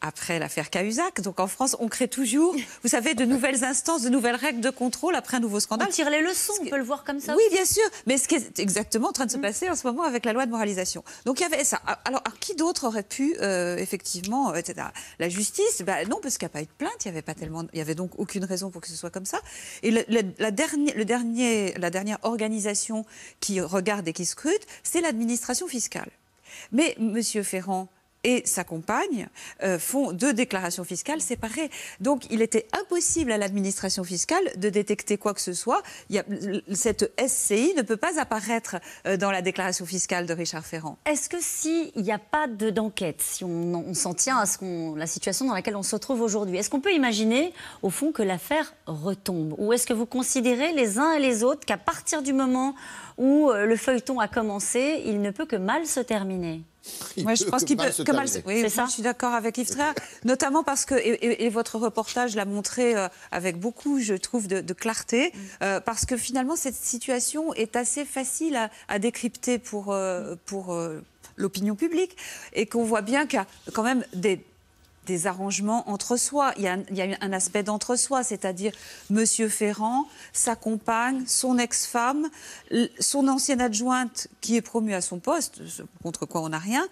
après l'affaire Cahuzac. Donc en France, on crée toujours, vous savez, de nouvelles instances, de nouvelles règles de contrôle après un nouveau scandale. On tire les leçons, on peut le voir comme ça. Oui, bien sûr. Mais ce qui est exactement en train de se mm. passer en ce moment avec la loi de moralisation. Donc il y avait ça. Alors, qui d'autre aurait pu, euh, effectivement, etc. La justice, bah, non, parce qu'il n'y a pas eu de plainte, il n'y avait pas tellement, il y avait donc aucune raison pour que ce soit comme ça. Et la, dernière, le dernier, la dernière organisation qui regarde et qui scrute, c'est l'administration fiscale. Mais Monsieur Ferrand, et sa compagne euh, font deux déclarations fiscales séparées. Donc il était impossible à l'administration fiscale de détecter quoi que ce soit. Cette SCI ne peut pas apparaître euh, dans la déclaration fiscale de Richard Ferrand. Est-ce que s'il n'y a pas d'enquête, si on, s'en tient à la situation dans laquelle on se trouve aujourd'hui, est-ce qu'on peut imaginer au fond que l'affaire retombe? Ou est-ce que vous considérez les uns et les autres qu'à partir du moment où euh, le feuilleton a commencé, il ne peut que mal se terminer? Moi, je pense qu'il peut que mal. Oui, C'est ça Je suis d'accord avec Yves Tréhard, notamment parce que, et, et- et votre reportage l'a montré euh, avec beaucoup, je trouve, de, de clarté, euh, parce que finalement, cette situation est assez facile à, à décrypter pour, euh, pour euh, l'opinion publique, et qu'on voit bien qu'il y a quand même des des arrangements entre soi. Il y a, un- il y a un aspect d'entre-soi, c'est-à-dire Monsieur Ferrand, sa compagne, son ex-femme, son ancienne adjointe qui est promue à son poste, contre quoi on n'a rien,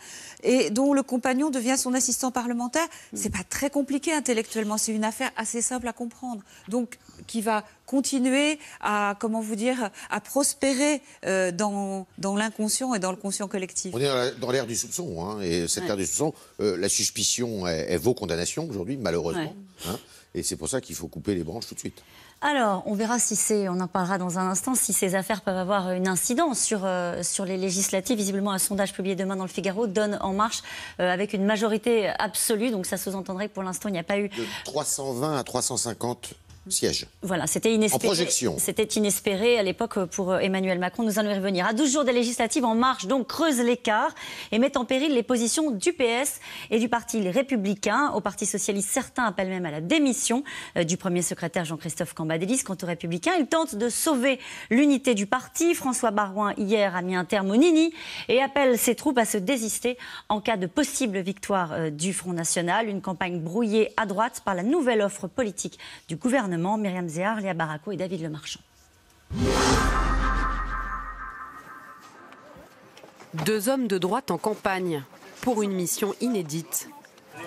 et dont le compagnon devient son assistant parlementaire. C'est pas très compliqué intellectuellement, c'est une affaire assez simple à comprendre. Donc, qui va continuer à, comment vous dire, à prospérer euh, dans, dans l'inconscient et dans le conscient collectif. On est dans l'ère du soupçon, hein, et cette Ouais. ère du soupçon, euh, la suspicion, elle, elle vaut condamnation aujourd'hui, malheureusement. hein, et c'est pour ça qu'il faut couper les branches tout de suite. Alors, on verra si c'est, on en parlera dans un instant, si ces affaires peuvent avoir une incidence sur, euh, sur les législatives. Visiblement, un sondage publié demain dans le Figaro donne En Marche euh, avec une majorité absolue. Donc, ça sous-entendrait que pour l'instant, il n'y a pas eu. De 320 à 350 sièges. Voilà, c'était inespéré. En projection. C'était inespéré à l'époque pour euh, Emmanuel Macron. Nous allons y revenir. À 12 jours des législatives, En Marche donc creuse l'écart et met en péril les positions du PS et du Parti Les Républicains. Au Parti Socialiste, certains appellent même à la démission euh, du premier secrétaire Jean-Christophe Cambadélis. Quant aux Républicains, ils tentent de sauver l'unité du parti. François Barouin, hier, a mis un terme au Nini et appelle ses troupes à se désister en cas de possible victoire euh, du Front National. Une campagne brouillée à droite par la nouvelle offre politique du gouvernement. Myriam Zéar, Léa Baraco et David Lemarchand. Deux hommes de droite en campagne pour une mission inédite.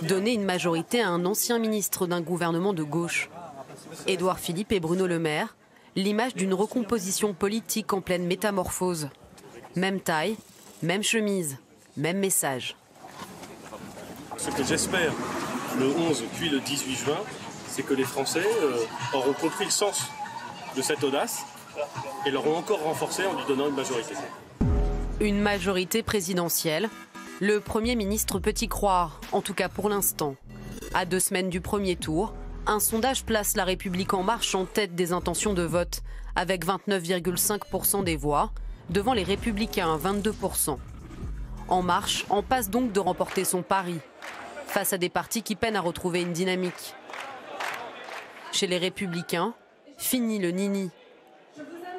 Donner une majorité à un ancien ministre d'un gouvernement de gauche. Édouard Philippe et Bruno Le Maire, l'image d'une recomposition politique en pleine métamorphose. Même taille, même chemise, même message. Ce que j'espère le 11 puis le 18 juin, c'est que les Français euh, auront compris le sens de cette audace et l'auront encore renforcé en lui donnant une majorité. Une majorité présidentielle. Le Premier ministre peut y croire, en tout cas pour l'instant. À deux semaines du premier tour, un sondage place La République en marche en tête des intentions de vote, avec 29,5% des voix, devant les Républicains à 22%. En marche en passe donc de remporter son pari, face à des partis qui peinent à retrouver une dynamique. Chez les Républicains, fini le nini.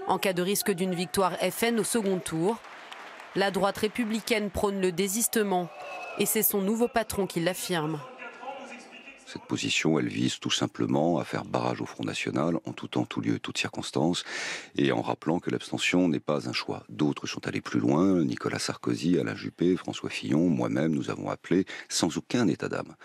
En cas de risque d'une victoire FN au second tour, la droite républicaine prône le désistement et c'est son nouveau patron qui l'affirme. Cette position, elle vise tout simplement à faire barrage au Front National en tout temps, tout lieu, toutes circonstances, et en rappelant que l'abstention n'est pas un choix. D'autres sont allés plus loin, Nicolas Sarkozy, Alain Juppé, François Fillon, moi-même, nous avons appelé, sans aucun état d'âme,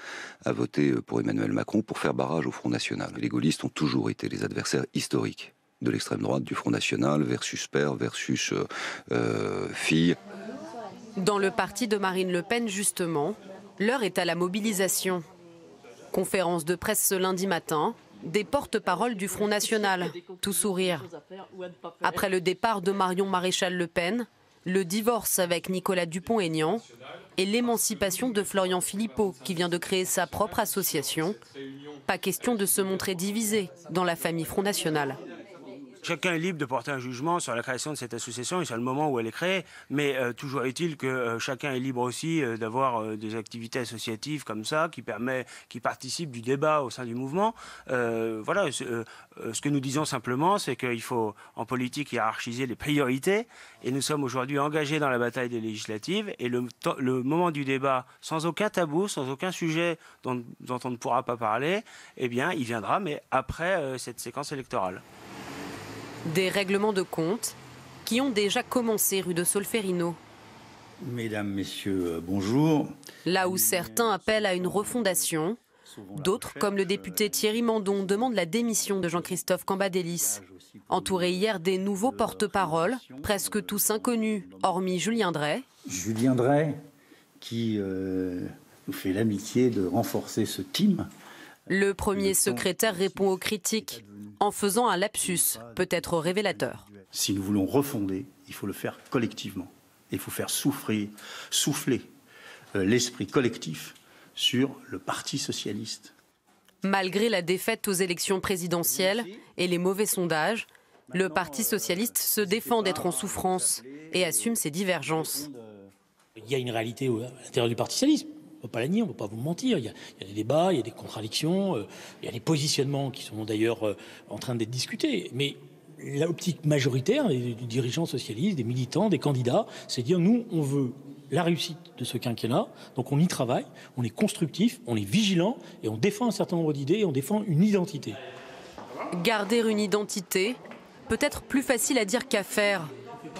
à voter pour Emmanuel Macron pour faire barrage au Front National. Les gaullistes ont toujours été les adversaires historiques de l'extrême droite, du Front National, versus père, versus euh, euh, fille. Dans le parti de Marine Le Pen, justement, l'heure est à la mobilisation. Conférence de presse ce lundi matin, des porte-paroles du Front National, tout sourire. Après le départ de Marion Maréchal Le Pen, le divorce avec Nicolas Dupont-Aignan et l'émancipation de Florian Philippot, qui vient de créer sa propre association, pas question de se montrer divisé dans la famille Front National. Chacun est libre de porter un jugement sur la création de cette association et sur le moment où elle est créée, mais euh, toujours est-il que euh, chacun est libre aussi euh, d'avoir des activités associatives comme ça, qui permet, qui participent du débat au sein du mouvement. Voilà, ce que nous disons simplement, c'est qu'il faut en politique hiérarchiser les priorités, et nous sommes aujourd'hui engagés dans la bataille des législatives, et le, moment du débat, sans aucun tabou, sans aucun sujet dont, dont on ne pourra pas parler, eh bien, il viendra, mais après cette séquence électorale. Des règlements de compte qui ont déjà commencé rue de Solferino, Mesdames, Messieurs, euh, bonjour. là où certains appellent à une refondation. D'autres, comme le député Thierry Mandon, demandent la démission de Jean-Christophe Cambadélis. Entouré hier des nouveaux porte-paroles, presque tous inconnus, hormis Julien Drey. Julien Drey, qui euh, nous fait l'amitié de renforcer ce team. Le premier secrétaire répond aux critiques en faisant un lapsus, peut-être révélateur. Si nous voulons refonder, il faut le faire collectivement. Il faut faire souffrir, souffler euh, l'esprit collectif sur le Parti socialiste. Malgré la défaite aux élections présidentielles et les mauvais sondages, Le Parti socialiste se défend d'être en souffrance et assume ses divergences. Il y a une réalité à l'intérieur du Parti socialiste. On ne peut pas la nier, on ne peut pas vous mentir. Il y, a, des débats, il y a des contradictions, euh, il y a des positionnements qui sont d'ailleurs euh, en train d'être discutés. Mais l'optique majoritaire des dirigeants socialistes, des militants, des candidats, c'est dire nous, on veut la réussite de ce quinquennat. Donc on y travaille, on est constructif, on est vigilant et on défend un certain nombre d'idées et on défend une identité. Garder une identité, peut-être plus facile à dire qu'à faire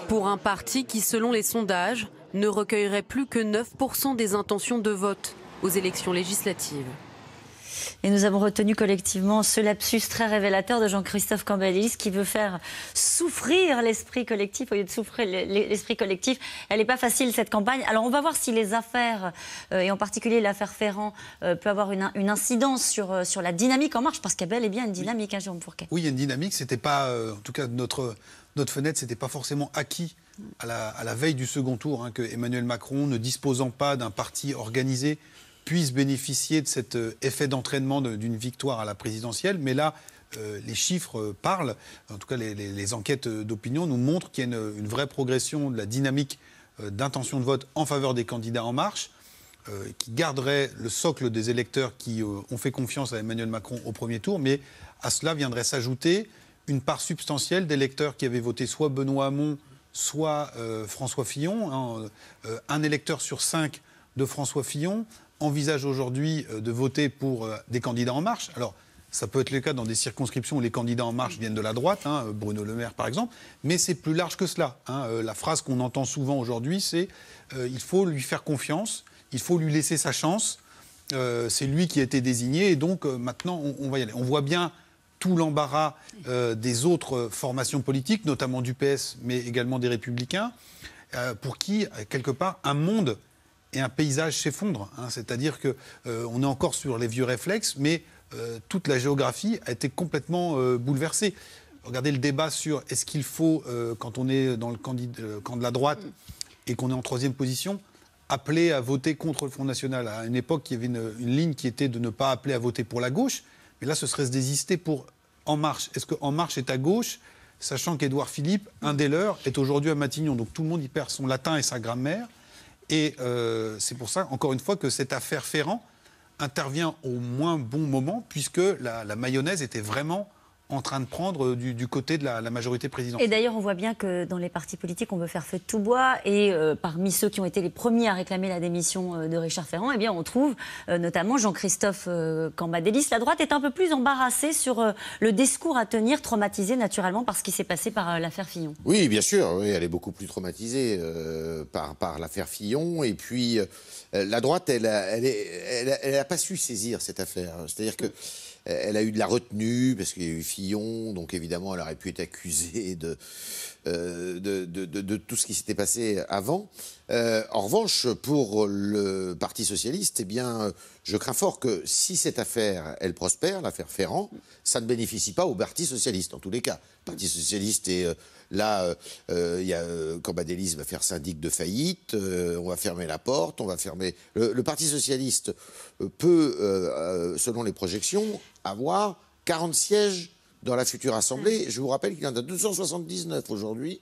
pour un parti qui, selon les sondages, ne recueillerait plus que 9% des intentions de vote aux élections législatives. Et nous avons retenu collectivement ce lapsus très révélateur de Jean-Christophe Cambadélis qui veut faire souffrir l'esprit collectif au lieu de souffrir l'esprit collectif. Elle n'est pas facile cette campagne. Alors on va voir si les affaires, euh, et en particulier l'affaire Ferrand, euh, peut avoir une, une incidence sur, euh, sur la dynamique en marche, parce qu'il y a bel et bien une dynamique, hein, Jérôme Fourquet. Oui, il y a une dynamique. C'était pas, euh, en tout cas, notre, notre fenêtre, c'était pas forcément acquis à la, veille du second tour hein, que Emmanuel Macron, ne disposant pas d'un parti organisé, puisse bénéficier de cet euh, effet d'entraînement d'une victoire à la présidentielle. Mais là, euh, les chiffres euh, parlent, en tout cas les, enquêtes d'opinion nous montrent qu'il y a une, vraie progression de la dynamique d'intention de vote en faveur des candidats en marche, qui garderait le socle des électeurs qui ont fait confiance à Emmanuel Macron au premier tour, mais à cela viendrait s'ajouter une part substantielle d'électeurs qui avaient voté soit Benoît Hamon, soit euh, François Fillon. Hein, un électeur sur cinq de François Fillon, envisage aujourd'hui euh, de voter pour euh, des candidats en marche. Alors, ça peut être le cas dans des circonscriptions où les candidats en marche viennent de la droite, hein, Bruno Le Maire par exemple, mais c'est plus large que cela. Hein. Euh, la phrase qu'on entend souvent aujourd'hui, c'est euh, il faut lui faire confiance, il faut lui laisser sa chance. Euh, c'est lui qui a été désigné et donc euh, maintenant on, va y aller. On voit bien tout l'embarras des autres formations politiques, notamment du PS, mais également des Républicains, pour qui quelque part un monde et un paysage s'effondre. Hein, C'est-à-dire qu'on euh, est encore sur les vieux réflexes, mais euh, toute la géographie a été complètement euh, bouleversée. Regardez le débat sur est-ce qu'il faut, euh, quand on est dans le camp, de la droite et qu'on est en troisième position, appeler à voter contre le Front National. À une époque, il y avait une, ligne qui était de ne pas appeler à voter pour la gauche, mais là, ce serait se désister pour En Marche. Est-ce que En Marche est à gauche Sachant qu'Édouard Philippe, un des leurs, est aujourd'hui à Matignon. Donc tout le monde y perd son latin et sa grammaire. Et euh, c'est pour ça, encore une fois, que cette affaire Ferrand intervient au moins bon moment, puisque la, la mayonnaise était vraiment en train de prendre du, du côté de la, la, majorité présidentielle. Et d'ailleurs, on voit bien que dans les partis politiques, on veut faire feu de tout bois. Et euh, parmi ceux qui ont été les premiers à réclamer la démission euh, de Richard Ferrand, eh bien, on trouve euh, notamment Jean-Christophe euh, Cambadélis. La droite est un peu plus embarrassée sur euh, le discours à tenir, traumatisé naturellement par ce qui s'est passé par l'affaire Fillon. Oui, bien sûr. Oui, elle est beaucoup plus traumatisée par, par l'affaire Fillon. Et puis, la droite, elle n'a elle, elle, elle pas su saisir cette affaire. C'est-à-dire que. Elle a eu de la retenue parce qu'il y a eu Fillon, donc évidemment elle aurait pu être accusée de, euh, tout ce qui s'était passé avant. Euh, en revanche, pour le Parti socialiste, eh bien, je crains fort que si cette affaire, elle prospère, l'affaire Ferrand, ça ne bénéficie pas au Parti socialiste, en tous les cas. Parti socialiste est euh, là, euh, il y a euh, Cambadélis va faire syndic de faillite, on va fermer la porte, on va fermer. Le, le Parti socialiste peut, selon les projections, avoir 40 sièges dans la future Assemblée. Je vous rappelle qu'il y en a 279 aujourd'hui,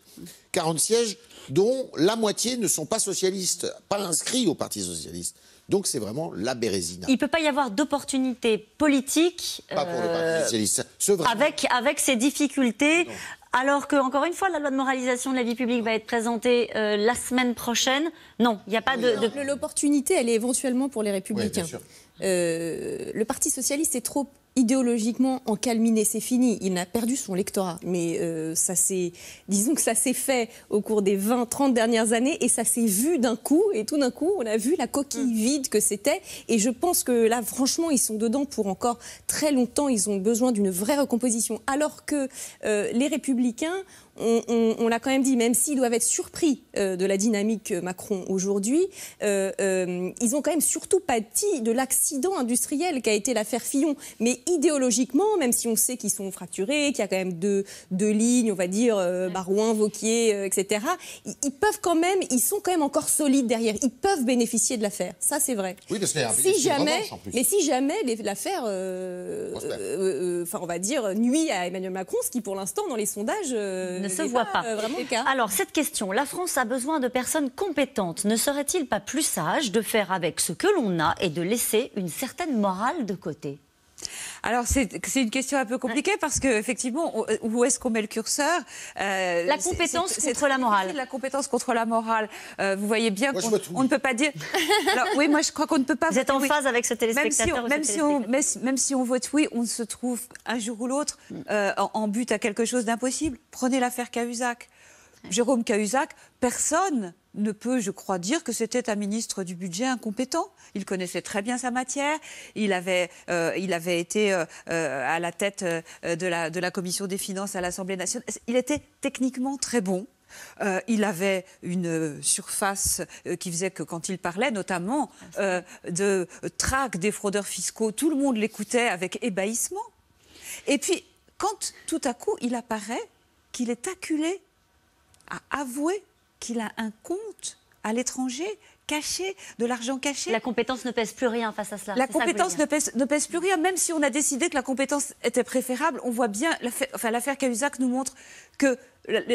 40 sièges dont la moitié ne sont pas socialistes, pas inscrits au Parti socialiste. Donc c'est vraiment la bérésina. Il ne peut pas y avoir d'opportunité politique pas pour euh, le Parti socialiste. Avec, avec ces difficultés. Alors que, encore une fois, la loi de moralisation de la vie publique va être présentée euh, la semaine prochaine. Non, il n'y a pas de. de... L'opportunité, elle est éventuellement pour les Républicains. Oui, euh, le Parti socialiste est trop idéologiquement encalminé, c'est fini. Il a perdu son lectorat. Mais euh, ça s'est, disons que ça s'est fait au cours des 20, 30 dernières années et ça s'est vu d'un coup. Et tout d'un coup, on a vu la coquille vide que c'était. Et je pense que là, franchement, ils sont dedans pour encore très longtemps. Ils ont besoin d'une vraie recomposition. Alors que euh, les Républicains on, on- on l'a quand même dit, même s'ils doivent être surpris euh, de la dynamique euh, Macron aujourd'hui, euh, euh, ils ont quand même surtout pâti de l'accident industriel qu'a été l'affaire Fillon. Mais idéologiquement, même si on sait qu'ils sont fracturés, qu'il y a quand même deux, deux lignes, on va dire, euh, Barouin, Vauquier, euh, etc., ils, ils peuvent quand même, ils sont quand même encore solides derrière. Ils peuvent bénéficier de l'affaire. Ça, c'est vrai. Oui, parce qu'il y a un- si jamais, revanche, en plus. mais si jamais l'affaire, euh, euh, euh, enfin, on va dire, nuit à Emmanuel Macron, ce qui pour l'instant dans les sondages euh, ne se n'est voit pas. euh. Alors, cette question, la France a besoin de personnes compétentes. Ne serait-il pas plus sage de faire avec ce que l'on a et de laisser une certaine morale de côté? Alors, c'est c'est une question un peu compliquée parce qu'effectivement, où est-ce qu'on met le curseur Euh, La compétence contre la morale. La compétence contre la morale. Euh, vous voyez bien qu'on ne peut pas dire. Alors, oui, moi, je crois qu'on ne peut pas. Vous êtes en oui. phase avec ce téléspectateur ou Même cette si, on, même, si on, même si- même si on vote oui, on se trouve un jour ou l'autre euh, en, en but à quelque chose d'impossible. Prenez l'affaire Cahuzac. Jérôme Cahuzac, personne ne peut, je crois, dire que c'était un ministre du budget incompétent. Il connaissait très bien sa matière. Il avait, euh, il avait été euh, euh, à la tête de, la, de la commission des finances à l'Assemblée nationale. Il était techniquement très bon. Il avait une surface qui faisait que quand il parlait, notamment de traque des fraudeurs fiscaux, tout le monde l'écoutait avec ébahissement. Et puis, quand tout à coup il apparaît qu'il est acculé à avouer qu'il a un compte à l'étranger caché, de l'argent caché. La compétence ne pèse plus rien face à cela. La compétence ne pèse, ne pèse plus rien, même si on a décidé que la compétence était préférable. On voit bien, l'affaire enfin, l'affaire Cahuzac nous montre qu'il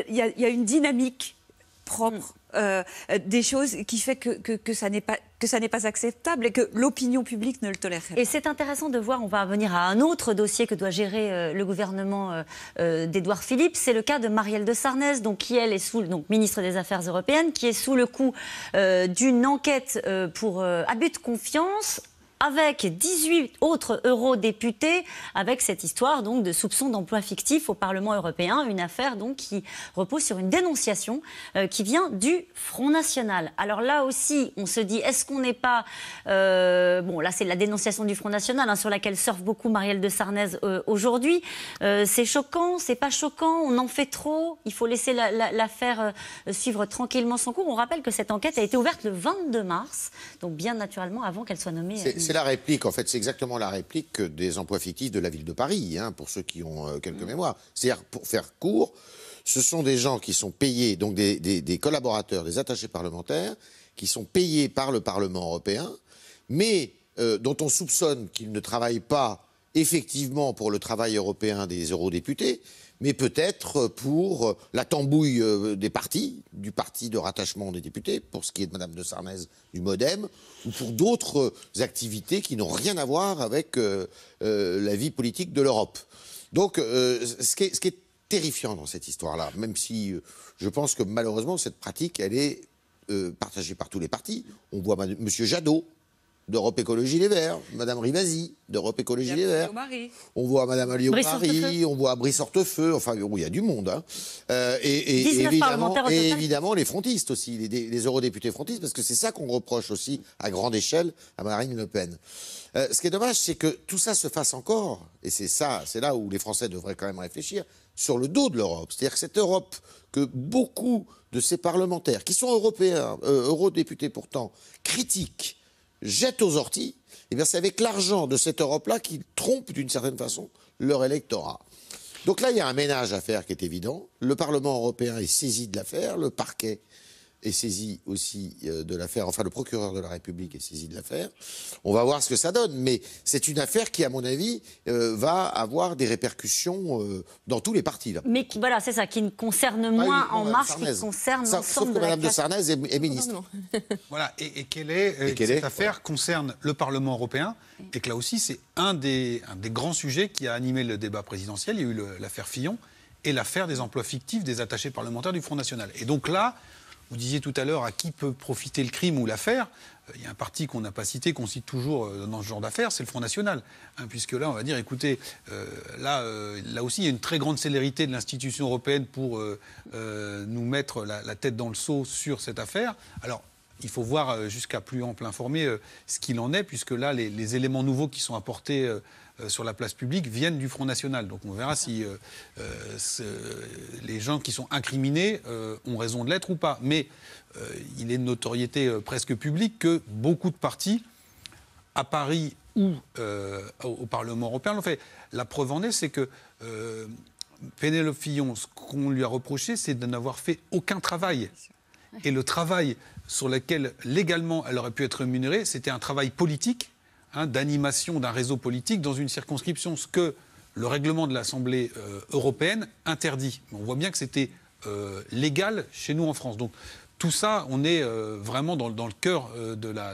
y a une dynamique propre euh, des choses qui fait que, que, ça n'est pas, que ça n'est pas acceptable et que l'opinion publique ne le tolérerait pas. Et c'est intéressant de voir, on va venir à un autre dossier que doit gérer euh, le gouvernement euh, euh, d'Édouard Philippe, c'est le cas de Marielle de Sarnez, donc, qui elle est sous, donc, ministre des Affaires européennes, qui est sous le coup euh, d'une enquête pour abus de confiance avec 18 autres eurodéputés, avec cette histoire donc de soupçons d'emploi fictif au Parlement européen, une affaire donc qui repose sur une dénonciation euh, qui vient du Front National. Alors là aussi, on se dit, est-ce qu'on n'est pas euh, bon là c'est la dénonciation du Front National hein, sur laquelle surfe beaucoup Marielle de Sarnez euh, aujourd'hui. C'est choquant, c'est pas choquant, on en fait trop. Il faut laisser la- la- l'affaire suivre tranquillement son cours. On rappelle que cette enquête a été ouverte le 22 mars, donc bien naturellement avant qu'elle soit nommée. La réplique, en fait, c'est exactement la réplique des emplois fictifs de la ville de Paris, hein, pour ceux qui ont euh, quelques mémoires. C'est-à-dire, pour faire court, ce sont des gens qui sont payés, donc des, des- des collaborateurs, des attachés parlementaires, qui sont payés par le Parlement européen, mais euh, dont on soupçonne qu'ils ne travaillent pas effectivement pour le travail européen des eurodéputés, mais peut-être pour la tambouille euh, des partis, du parti de rattachement des députés, pour ce qui est de Madame de Sarnez, du MoDem, ou pour d'autres euh, activités qui n'ont rien à voir avec euh, la vie politique de l'Europe. Donc, ce, qui est, ce qui est terrifiant dans cette histoire-là, même si je pense que malheureusement cette pratique, elle est partagée par tous les partis. On voit M. Jadot d'Europe Écologie Les Verts, Madame Rivasi d'Europe Écologie Les Verts. On voit Madame Alliot-Marie, Hortefeux. on voit Brice Hortefeux, enfin, il y a du monde. hein. Euh, et, et 19 évidemment, et les frontistes aussi, les, les eurodéputés frontistes, parce que c'est ça qu'on reproche aussi à grande échelle à Marine Le Pen. Euh, ce qui est dommage, c'est que tout ça se fasse encore, et c'est ça, c'est là où les Français devraient quand même réfléchir, sur le dos de l'Europe. C'est-à-dire que cette Europe que beaucoup de ces parlementaires, qui sont européens, euh, eurodéputés pourtant, critiquent, jettent aux orties, eh bien c'est avec l'argent de cette Europe-là qu'ils trompent d'une certaine façon leur électorat. Donc là, il y a un ménage à faire qui est évident. Le Parlement européen est saisi de l'affaire, le parquet est saisi aussi euh, de l'affaire, enfin le procureur de la République est saisi de l'affaire. On va voir ce que ça donne, mais c'est une affaire qui, à mon avis, euh, va avoir des répercussions euh, dans tous les partis. Là. Mais qui- voilà, c'est ça, qui ne concerne moins en marche, qui concerne Ça- Sauf que de la Madame de classe. Sarnez est, est ministre. Voilà, et, et quelle est, euh, Et quelle cette est affaire concerne le Parlement européen et que là aussi c'est un des, un des grands sujets qui a animé le débat présidentiel. Il y a eu le- l'affaire Fillon et l'affaire des emplois fictifs des attachés parlementaires du Front National. Et donc là, vous disiez tout à l'heure à qui peut profiter le crime ou l'affaire. Euh, Il y a un parti qu'on n'a pas cité, qu'on cite toujours euh, dans ce genre d'affaires, c'est le Front National. Hein, puisque là, on va dire, écoutez, euh, là, là aussi, il y a une très grande célérité de l'institution européenne pour nous mettre la, tête dans le seau sur cette affaire. Alors, il faut voir jusqu'à plus ample informé ce qu'il en est, puisque là, les, éléments nouveaux qui sont apportés sur la place publique viennent du Front National. Donc on verra si euh, euh, les gens qui sont incriminés euh, ont raison de l'être ou pas. Mais euh, il est de notoriété euh, presque publique que beaucoup de partis, à Paris ou euh, au, Parlement européen, l'ont fait. La preuve en est, c'est que euh, Pénélope Fillon, ce qu'on lui a reproché, c'est de n'avoir fait aucun travail. Et le travail sur lequel légalement elle aurait pu être rémunérée, c'était un travail politique, hein, d'animation d'un réseau politique dans une circonscription, ce que le règlement de l'Assemblée euh, européenne interdit. On voit bien que c'était euh, légal chez nous en France. Donc tout ça, on est euh, vraiment dans, le cœur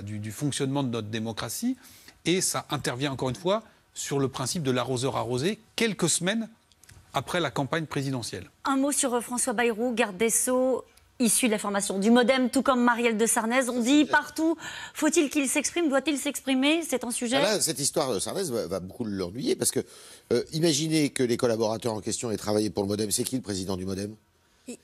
du, fonctionnement de notre démocratie, et ça intervient encore une fois sur le principe de l'arroseur arrosé, quelques semaines après la campagne présidentielle. Un mot sur François Bayrou, garde des Sceaux, issu de la formation du Modem, tout comme Marielle de Sarnez. On dit partout, faut-il qu'il s'exprime Doit-il s'exprimer? C'est un sujet Ah là, cette histoire de Sarnez va, va beaucoup l'ennuyer parce que euh, imaginez que les collaborateurs en question aient travaillé pour le Modem. C'est qui le président du Modem?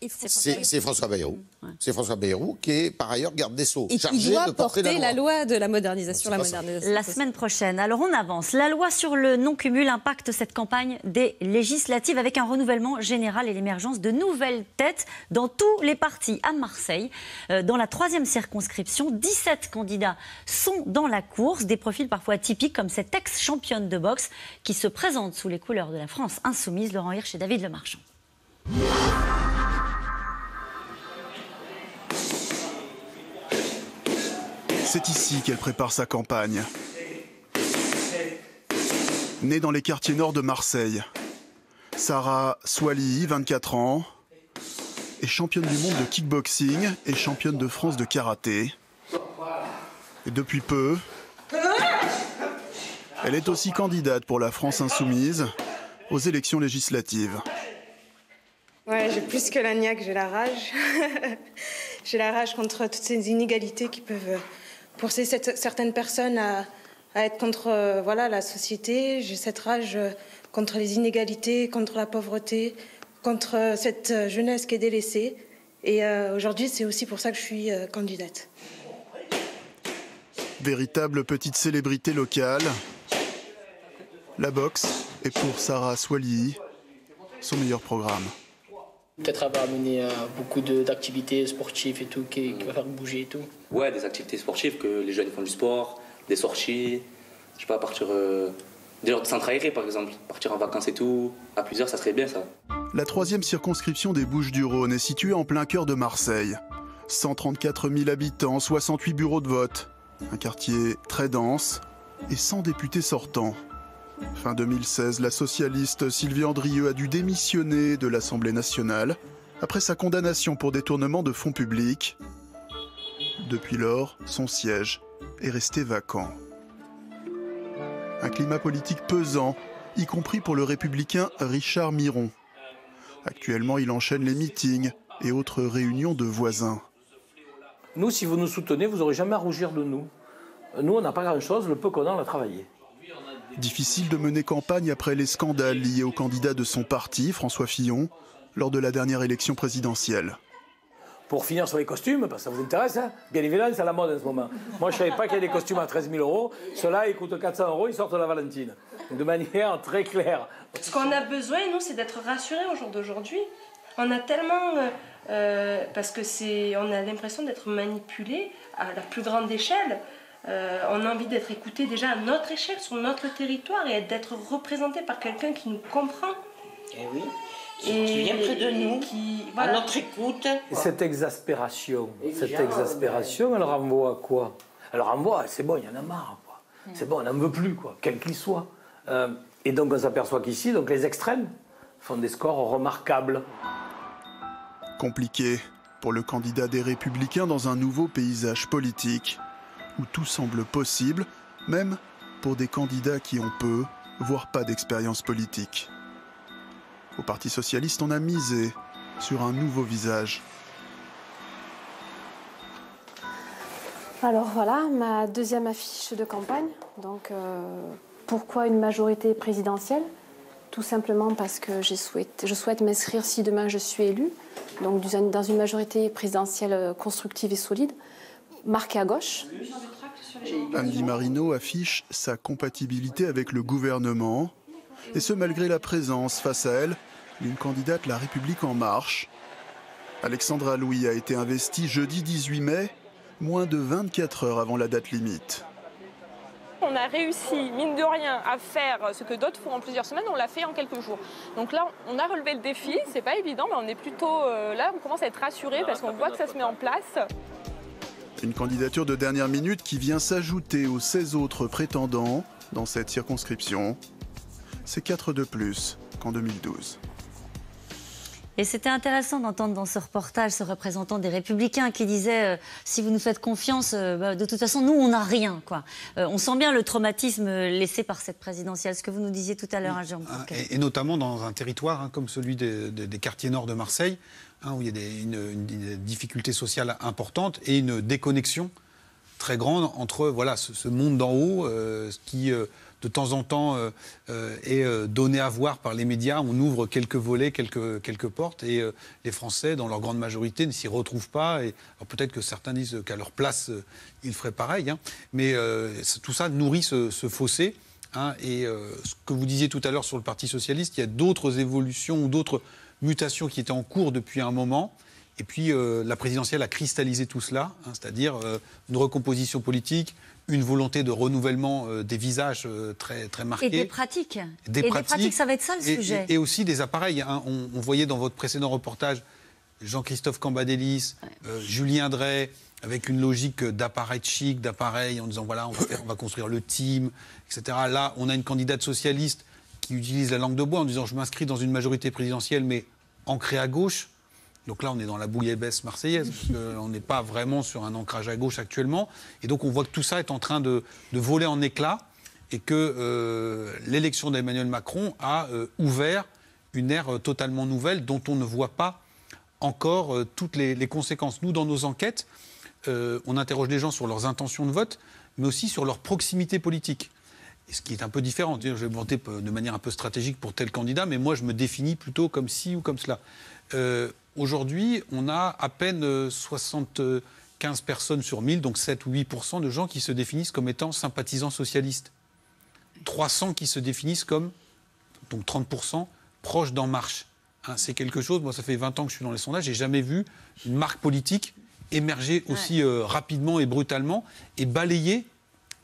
C'est François Bayrou. C'est François Bayrou qui est par ailleurs garde des Sceaux, Et qui doit de porter porter la la loi. de la modernisation, la modernisation. La semaine prochaine. Alors on avance. La loi sur le non-cumul impacte cette campagne des législatives avec un renouvellement général et l'émergence de nouvelles têtes dans tous les partis. À Marseille, euh, dans la troisième circonscription, 17 candidats sont dans la course. Des profils parfois atypiques comme cette ex-championne de boxe qui se présente sous les couleurs de la France insoumise, Laurent Hirsch et David Lemarchand. C'est ici qu'elle prépare sa campagne. Née dans les quartiers nord de Marseille, Sarah Swali, 24 ans, est championne du monde de kickboxing et championne de France de karaté. Et depuis peu, elle est aussi candidate pour la France insoumise aux élections législatives. Ouais, j'ai plus que la niaque, j'ai la rage. j'ai la rage contre toutes ces inégalités qui peuvent pousser cette- certaines personnes à, être contre euh, voilà, la société. J'ai cette rage euh, contre les inégalités, contre la pauvreté, contre euh, cette jeunesse qui est délaissée. Et aujourd'hui, c'est aussi pour ça que je suis candidate. Véritable petite célébrité locale, la boxe est pour Sarah Swali son meilleur programme. Peut-être avoir amené euh, beaucoup de- d'activités sportives et tout, qui, qui va faire bouger et tout. Ouais, des activités sportives, que les jeunes font du sport, des sorties, je sais pas, partir. Euh, des de centres aérés par exemple, partir en vacances et tout. À plusieurs, ça serait bien ça. La troisième circonscription des Bouches-du-Rhône est située en plein cœur de Marseille. 134 000 habitants, 68 bureaux de vote, un quartier très dense et sans députés sortants. Fin 2016, la socialiste Sylvie Andrieux a dû démissionner de l'Assemblée nationale après sa condamnation pour détournement de fonds publics. Depuis lors, son siège est resté vacant. Un climat politique pesant, y compris pour le républicain Richard Miron. Actuellement, il enchaîne les meetings et autres réunions de voisins. Nous, si vous nous soutenez, vous n'aurez jamais à rougir de nous. Nous, on n'a pas grand-chose, le peu qu'on a, on l'a travaillé. Difficile de mener campagne après les scandales liés au candidat de son parti, François Fillon, lors de la dernière élection présidentielle. Pour finir sur les costumes, parce que ça vous intéresse, hein? Bien évidemment, c'est à la mode en ce moment. Moi, je ne savais pas qu'il y a des costumes à 13 000 euros. Ceux-là, ils coûtent 400 euros, ils sortent de la Valentine. De manière très claire. Ce qu'on a besoin, nous, c'est d'être rassurés au jour d'aujourd'hui. On a tellement. euh, euh, parce que c'est. On a l'impression d'être manipulé à la plus grande échelle. Euh, on a envie d'être écouté déjà à notre échelle, sur notre territoire, et d'être représenté par quelqu'un qui nous comprend. Eh oui. Qui vient près de nous, à notre écoute. Et cette exaspération, cette exaspération, elle renvoie à quoi? Elle renvoie, c'est bon, il y en a marre, quoi. C'est bon, on n'en veut plus, quoi, quel qu'il soit. Euh, et donc on s'aperçoit qu'ici, donc les extrêmes font des scores remarquables. Compliqué pour le candidat des Républicains dans un nouveau paysage politique où tout semble possible, même pour des candidats qui ont peu, voire pas d'expérience politique. Au Parti socialiste, on a misé sur un nouveau visage. Alors voilà, ma deuxième affiche de campagne. Donc euh, pourquoi une majorité présidentielle? Tout simplement parce que j'ai souhaité- je souhaite m'inscrire si demain je suis élue, donc dans une- majorité présidentielle constructive et solide, marqué à gauche. Andy Marino affiche sa compatibilité avec le gouvernement, et ce malgré la présence face à elle d'une candidate La République en marche. Alexandra Louis a été investie jeudi 18 mai, moins de 24 heures avant la date limite. On a réussi, mine de rien, à faire ce que d'autres font en plusieurs semaines, on l'a fait en quelques jours. Donc là, on a relevé le défi, c'est pas évident, mais on est plutôt euh, là, on commence à être rassuré parce qu'on voit que ça se met en place. Une candidature de dernière minute qui vient s'ajouter aux 16 autres prétendants dans cette circonscription. C'est 4 de plus qu'en 2012. Et c'était intéressant d'entendre dans ce reportage ce représentant des Républicains qui disait euh, si vous nous faites confiance, euh, bah, de toute façon, nous, on n'a rien. Quoi. Euh, on sent bien le traumatisme laissé par cette présidentielle, ce que vous nous disiez tout à l'heure, Jean ah, et, et, notamment dans un territoire hein, comme celui des, des, des, quartiers nord de Marseille, hein, où il y a des, une, une, difficulté sociale importante et une déconnexion très grande entre voilà, ce, ce monde d'en haut qui de temps en temps euh, euh, est euh, donné à voir par les médias. On ouvre quelques volets, quelques, quelques portes, et les Français, dans leur grande majorité, ne s'y retrouvent pas. Et, peut-être que certains disent qu'à leur place, ils feraient pareil. Hein. mais tout ça nourrit ce, fossé. Hein, et ce que vous disiez tout à l'heure sur le Parti socialiste, il y a d'autres évolutions ou d'autres mutations qui étaient en cours depuis un moment. Et puis euh, la présidentielle a cristallisé tout cela, hein, c'est-à-dire euh, une recomposition politique, une volonté de renouvellement euh, des visages très, très marqués. Et des pratiques. Des, et pratiques, des pratiques, ça va être ça le et, sujet. Et, et, aussi des appareils. Hein. On, on, voyait dans votre précédent reportage Jean-Christophe Cambadélis, ouais. Julien Drey, avec une logique d'appareil chic, d'appareil, en disant voilà, on va, faire, on va construire le team, etc. Là, on a une candidate socialiste qui utilise la langue de bois en disant je m'inscris dans une majorité présidentielle, mais ancrée à gauche. Donc là, on est dans la bouillabaisse marseillaise, parce qu'on n'est pas vraiment sur un ancrage à gauche actuellement. Et donc, on voit que tout ça est en train de, voler en éclats et que euh, l'élection d'Emmanuel Macron a euh, ouvert une ère euh, totalement nouvelle dont on ne voit pas encore toutes les, conséquences. Nous, dans nos enquêtes, on interroge les gens sur leurs intentions de vote, mais aussi sur leur proximité politique. Ce qui est un peu différent. Je vais voter de manière un peu stratégique pour tel candidat, mais moi, je me définis plutôt comme ci ou comme cela. Euh, Aujourd'hui, on a à peine 75 personnes sur 1000, donc 7 ou 8% de gens qui se définissent comme étant sympathisants socialistes. 300 qui se définissent comme, donc 30% proches d'En Marche. Hein, c'est quelque chose, moi ça fait 20 ans que je suis dans les sondages, j'ai jamais vu une marque politique émerger aussi ouais. euh, rapidement et brutalement et balayer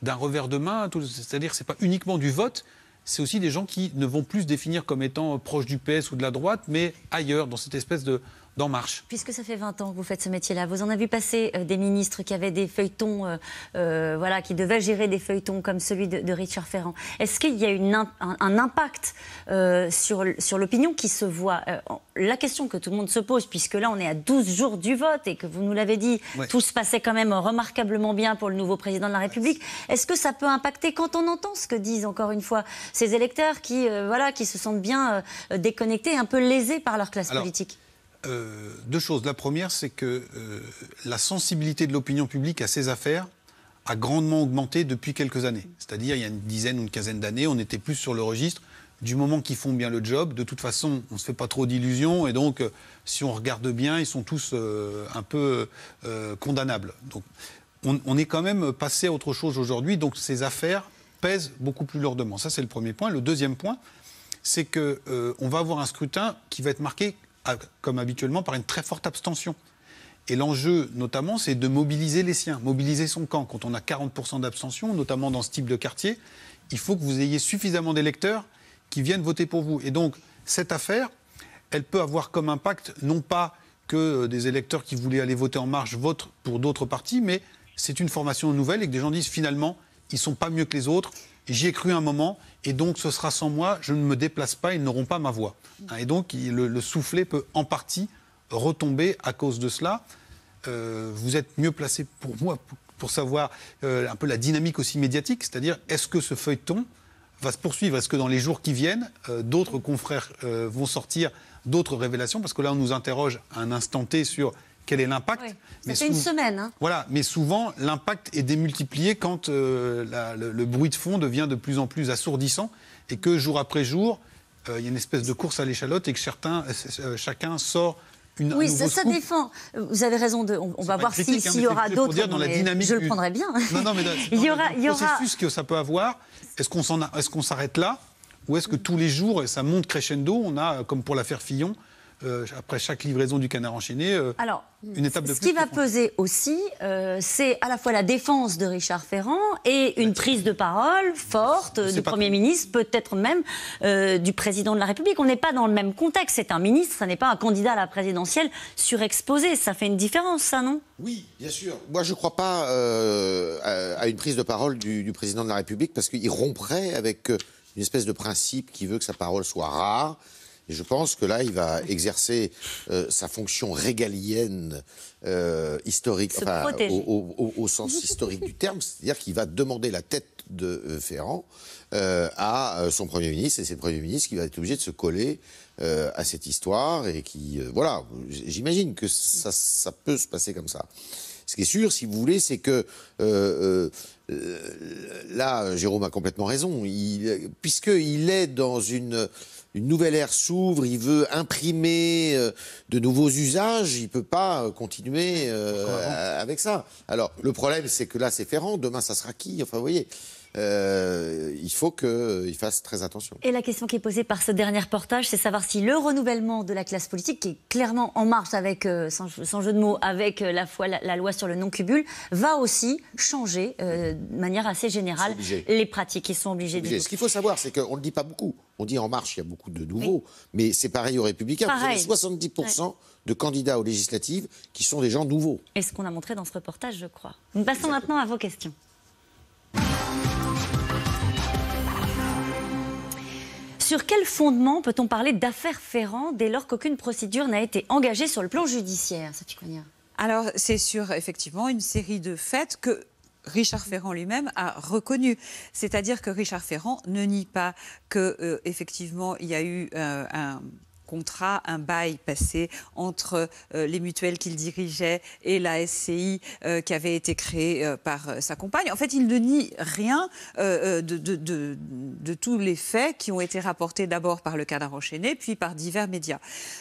d'un revers de main. C'est-à-dire que ce n'est pas uniquement du vote, c'est aussi des gens qui ne vont plus se définir comme étant proches du PS ou de la droite, mais ailleurs, dans cette espèce de, d'En Marche. Puisque ça fait 20 ans que vous faites ce métier-là, vous en avez vu passer euh, des ministres qui avaient des feuilletons, euh, euh, voilà, qui devaient gérer des feuilletons comme celui de, de Richard Ferrand. Est-ce qu'il y a une, un, un, impact sur, sur l'opinion qui se voit La question que tout le monde se pose, puisque là on est à 12 jours du vote et que vous nous l'avez dit, ouais. tout se passait quand même remarquablement bien pour le nouveau président de la République, est-ce que ça peut impacter quand on entend ce que disent encore une fois ces électeurs qui, voilà, qui se sentent bien déconnectés, un peu lésés par leur classe Alors, politique? Euh, deux choses. La première, c'est que euh, la sensibilité de l'opinion publique à ces affaires a grandement augmenté depuis quelques années. C'est-à-dire, il y a une dizaine ou une quinzaine d'années, on était plus sur le registre du moment qu'ils font bien le job. De toute façon, on ne se fait pas trop d'illusions. Et donc, euh, si on regarde bien, ils sont tous un peu condamnables. On, est quand même passé à autre chose aujourd'hui. Donc, ces affaires pèsent beaucoup plus lourdement. Ça, c'est le premier point. Le deuxième point, c'est qu'on va avoir un scrutin qui va être marqué comme habituellement, par une très forte abstention. Et l'enjeu, notamment, c'est de mobiliser les siens, mobiliser son camp. Quand on a 40% d'abstention, notamment dans ce type de quartier, il faut que vous ayez suffisamment d'électeurs qui viennent voter pour vous. Et donc, cette affaire, elle peut avoir comme impact, non pas que des électeurs qui voulaient aller voter en marche votent pour d'autres partis, mais c'est une formation nouvelle et que des gens disent finalement, ils ne sont pas mieux que les autres, J'y ai cru un moment, et donc ce sera sans moi, je ne me déplace pas, ils n'auront pas ma voix. Et donc le, le, soufflet peut en partie retomber à cause de cela. Euh, vous êtes mieux placé pour moi pour, pour savoir euh, un peu la dynamique aussi médiatique, c'est-à-dire est-ce que ce feuilleton va se poursuivre? Est-ce que dans les jours qui viennent, euh, d'autres confrères vont sortir d'autres révélations? Parce que là, on nous interroge à un instant T sur quel est l'impact. Oui. Ça fait une semaine. Hein. Voilà, mais souvent l'impact est démultiplié quand euh, la, le, le, bruit de fond devient de plus en plus assourdissant et que jour après jour, euh, il y a une espèce de course à l'échalote et que certains, euh, chacun sort une, oui, ça, ça défend. Vous avez raison. De, on, on va voir s'il hein, s'il mais y aura d'autres. dire dans la mais dynamique Je le prendrais bien. Non, non, mais dans, il y aura, le il y aura. processus que ça peut avoir, est-ce qu'on s'arrête là ou est-ce que tous les jours, et ça monte crescendo, on a, comme pour l'affaire Fillon, euh, après chaque livraison du canard enchaîné, euh, Alors, une étape de Ce plus qui va peser aussi, euh, c'est à la fois la défense de Richard Ferrand et une prise de parole forte du Premier ministre, peut-être même euh, du Président de la République. On n'est pas dans le même contexte. C'est un ministre, ça n'est pas un candidat à la présidentielle surexposé. Ça fait une différence, ça, non? Oui, bien sûr. Moi, je ne crois pas euh, à, une prise de parole du, du président de la République parce qu'il romprait avec une espèce de principe qui veut que sa parole soit rare. Et je pense que là, il va exercer euh, sa fonction régalienne euh, historique, enfin, au, au- au sens historique du terme, c'est-à-dire qu'il va demander la tête de euh, Ferrand euh, à euh, son Premier ministre, et c'est le Premier ministre qui va être obligé de se coller euh, à cette histoire, et qui, euh, voilà, j'imagine que ça, ça peut se passer comme ça. Ce qui est sûr, si vous voulez, c'est que euh, euh, là, Jérôme a complètement raison. Il, puisqu'il est dans une, une nouvelle ère s'ouvre, il veut imprimer euh, de nouveaux usages, il peut pas euh, continuer euh, avec ça. Alors, le problème, c'est que là, c'est Ferrand. Demain, ça sera qui? Enfin, vous voyez, euh, il faut qu'il fasse très attention. Et la question qui est posée par ce dernier reportage, c'est savoir si le renouvellement de la classe politique, qui est clairement en marche avec, euh, sans, sans jeu de mots, avec euh, la, fois, la, la loi sur le non-cubul, va aussi changer euh, de manière assez générale les pratiques. Ils sont obligés de. Obligé. Ce qu'il faut savoir, c'est qu'on ne le dit pas beaucoup. On dit En Marche, il y a beaucoup de nouveaux, mais c'est pareil aux Républicains. Pareil. Vous avez 70% de candidats aux législatives qui sont des gens nouveaux. Et ce qu'on a montré dans ce reportage, je crois. Nous passons maintenant à vos questions. Sur quel fondement peut-on parler d'affaires Ferrand dès lors qu'aucune procédure n'a été engagée sur le plan judiciaire, Alors, c'est sur effectivement une série de faits que Richard Ferrand lui-même a reconnu. C'est-à-dire que Richard Ferrand ne nie pas que euh, effectivement il y a eu euh, un contrat, un bail passé entre euh, les mutuelles qu'il dirigeait et la SCI euh, qui avait été créée euh, par sa compagne. En fait, il ne nie rien de, tous les faits qui ont été rapportés d'abord par le canard enchaîné, puis par divers médias.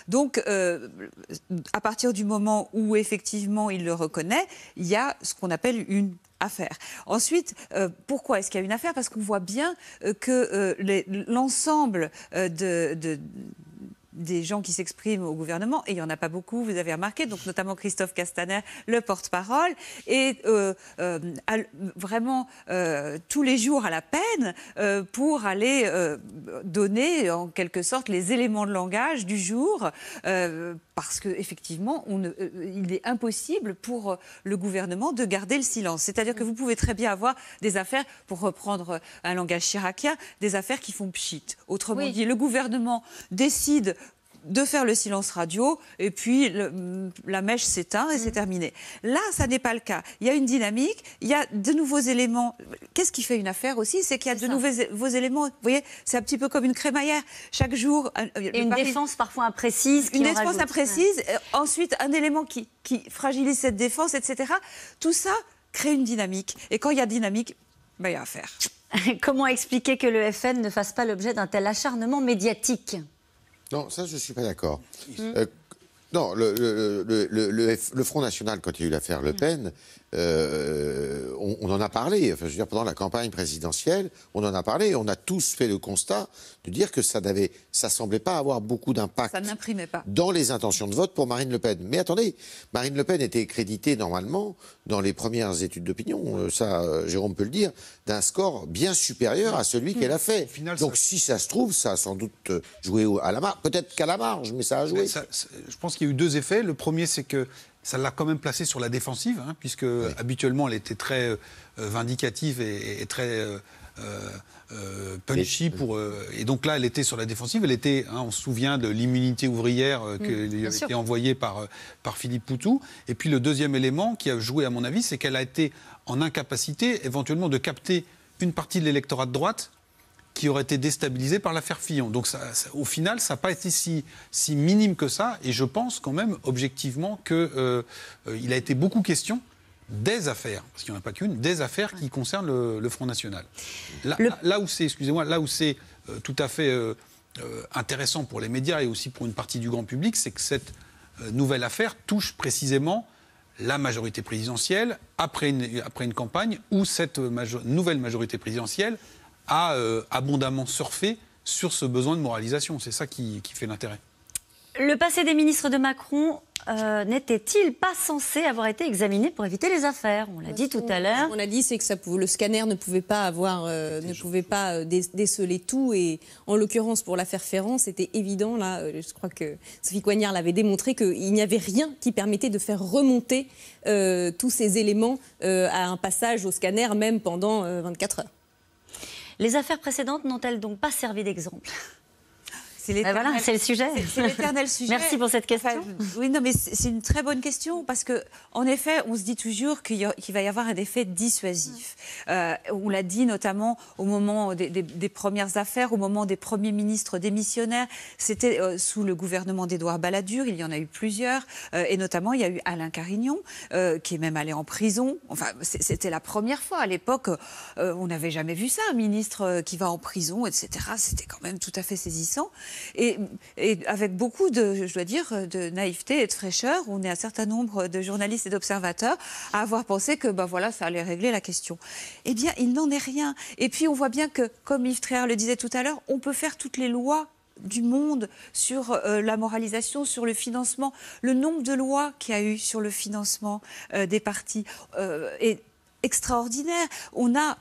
Donc, à partir du moment où effectivement il le reconnaît, il y a ce qu'on appelle une affaire. Ensuite, pourquoi est-ce qu'il y a une affaire? Parce qu'on voit bien que l'ensemble de- des gens qui s'expriment au gouvernement, et il n'y en a pas beaucoup, vous avez remarqué, donc notamment Christophe Castaner, le porte-parole, et euh, euh, à- vraiment euh, tous les jours à la peine pour aller donner en quelque sorte les éléments de langage du jour, parce qu'effectivement, il est impossible pour le gouvernement de garder le silence. C'est-à-dire que vous pouvez très bien avoir des affaires, pour reprendre un langage chiracien, des affaires qui font pchit. Autrement dit, le gouvernement décide de faire le silence radio et puis le- la mèche s'éteint et c'est terminé. Là, ça n'est pas le cas. Il y a une dynamique, il y a de nouveaux éléments. Qu'est-ce qui fait une affaire aussi C'est qu'il y a de nouveaux, nouveaux éléments. Vous voyez, c'est un petit peu comme une crémaillère. Chaque jour, un- le Et une défense parfois imprécise. qui une en défense imprécise, euh, ensuite un élément qui, qui fragilise cette défense, etc. Tout ça crée une dynamique. Et quand il y a dynamique, ben, il y a affaire. Comment expliquer que le FN ne fasse pas l'objet d'un tel acharnement médiatique? Non, ça, je ne suis pas d'accord. Euh, non, le, Front National, quand il y a eu l'affaire Le Pen, euh, on, on en a parlé. Enfin, je veux dire, pendant la campagne présidentielle, on en a parlé. On a tous fait le constat de dire que ça n'avait, ça semblait pas avoir beaucoup d'impact dans les intentions de vote pour Marine Le Pen. Mais attendez, Marine Le Pen était créditée normalement dans les premières études d'opinion, euh, ça euh, Jérôme peut le dire, d'un score bien supérieur à celui qu'elle a fait. Donc si ça se trouve, ça a sans doute euh, joué à la marge, peut-être qu'à la marge, mais ça a joué. Ça- je pense qu'il y a eu deux effets. Le premier, c'est que ça l'a quand même placée sur la défensive, hein, puisque habituellement, elle était très euh, vindicative et, et très euh, euh, euh, punchy. Pour, euh, et donc là, elle était sur la défensive. Elle était, hein, on se souvient de l'immunité ouvrière euh, qui Mm, avait sûr. été envoyée par, par Philippe Poutou. Et puis le deuxième élément qui a joué, à mon avis, c'est qu'elle a été en incapacité éventuellement de capter une partie de l'électorat de droite qui aurait été déstabilisé par l'affaire Fillon. Donc ça- ça- au final, ça n'a pas été si, si minime que ça. Et je pense quand même objectivement qu'il euh, euh, il a été beaucoup question des affaires, parce qu'il n'y en a pas qu'une, des affaires qui concernent le, le Front National. Là, où c'est, excusez-moi, là où c'est euh, tout à fait euh, euh, intéressant pour les médias et aussi pour une partie du grand public, c'est que cette nouvelle affaire touche précisément la majorité présidentielle après une, après une campagne où cette nouvelle majorité présidentielle a abondamment surfé sur ce besoin de moralisation. C'est ça qui fait l'intérêt. Le passé des ministres de Macron euh, n'était-il pas censé avoir été examiné pour éviter les affaires? On l'a dit tout à l'heure. On a dit c'est que ça, le scanner ne pouvait pas avoir, euh, ne pouvait pas euh, déceler tout et en l'occurrence pour l'affaire Ferrand, c'était évident là. je crois que Sophie Coignard l'avait démontré qu'il n'y avait rien qui permettait de faire remonter tous ces éléments à un passage au scanner même pendant 24 heures. Les affaires précédentes n'ont-elles donc pas servi d'exemple? C'est ben voilà, le sujet. C'est l'éternel sujet. Merci pour cette question. oui, non, mais c'est une très bonne question parce que, en effet, on se dit toujours qu'il va y avoir un effet dissuasif. Euh, on l'a dit notamment au moment des, premières affaires, au moment des premiers ministres démissionnaires. C'était euh, sous le gouvernement d'Édouard Balladur. Il y en a eu plusieurs, euh, et notamment il y a eu Alain Carignon qui est même allé en prison. Enfin, c'était la première fois à l'époque. on n'avait jamais vu ça, un ministre qui va en prison, etc. C'était quand même tout à fait saisissant. Et, avec beaucoup de, je dois dire, de naïveté et de fraîcheur, on est un certain nombre de journalistes et d'observateurs à avoir pensé que ben voilà, ça allait régler la question. Eh bien, il n'en est rien. Et puis, on voit bien que, comme Yves Tréhard le disait tout à l'heure, on peut faire toutes les lois du monde sur euh, la moralisation, sur le financement. Le nombre de lois qu'il y a eu sur le financement euh, des partis euh, est extraordinaire. On a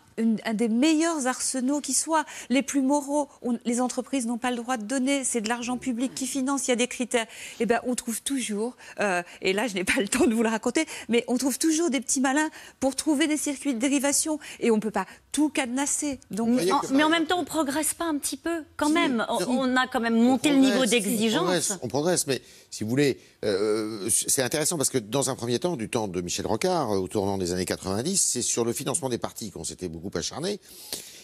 un des meilleurs arsenaux qui soit, les plus moraux. les entreprises n'ont pas le droit de donner, c'est de l'argent public qui finance, il y a des critères. Eh bien, on trouve toujours, euh, et là je n'ai pas le temps de vous le raconter, mais on trouve toujours des petits malins pour trouver des circuits de dérivation. Et on ne peut pas tout cadenasser. Donc, mais en même temps, on ne progresse pas un petit peu, quand même. On, a quand même monté le niveau d'exigence. On, progresse, mais si vous voulez, euh, c'est intéressant parce que dans un premier temps, du temps de Michel Rocard, au tournant des années 90, c'est sur le financement des partis qu'on s'était beaucoup acharné.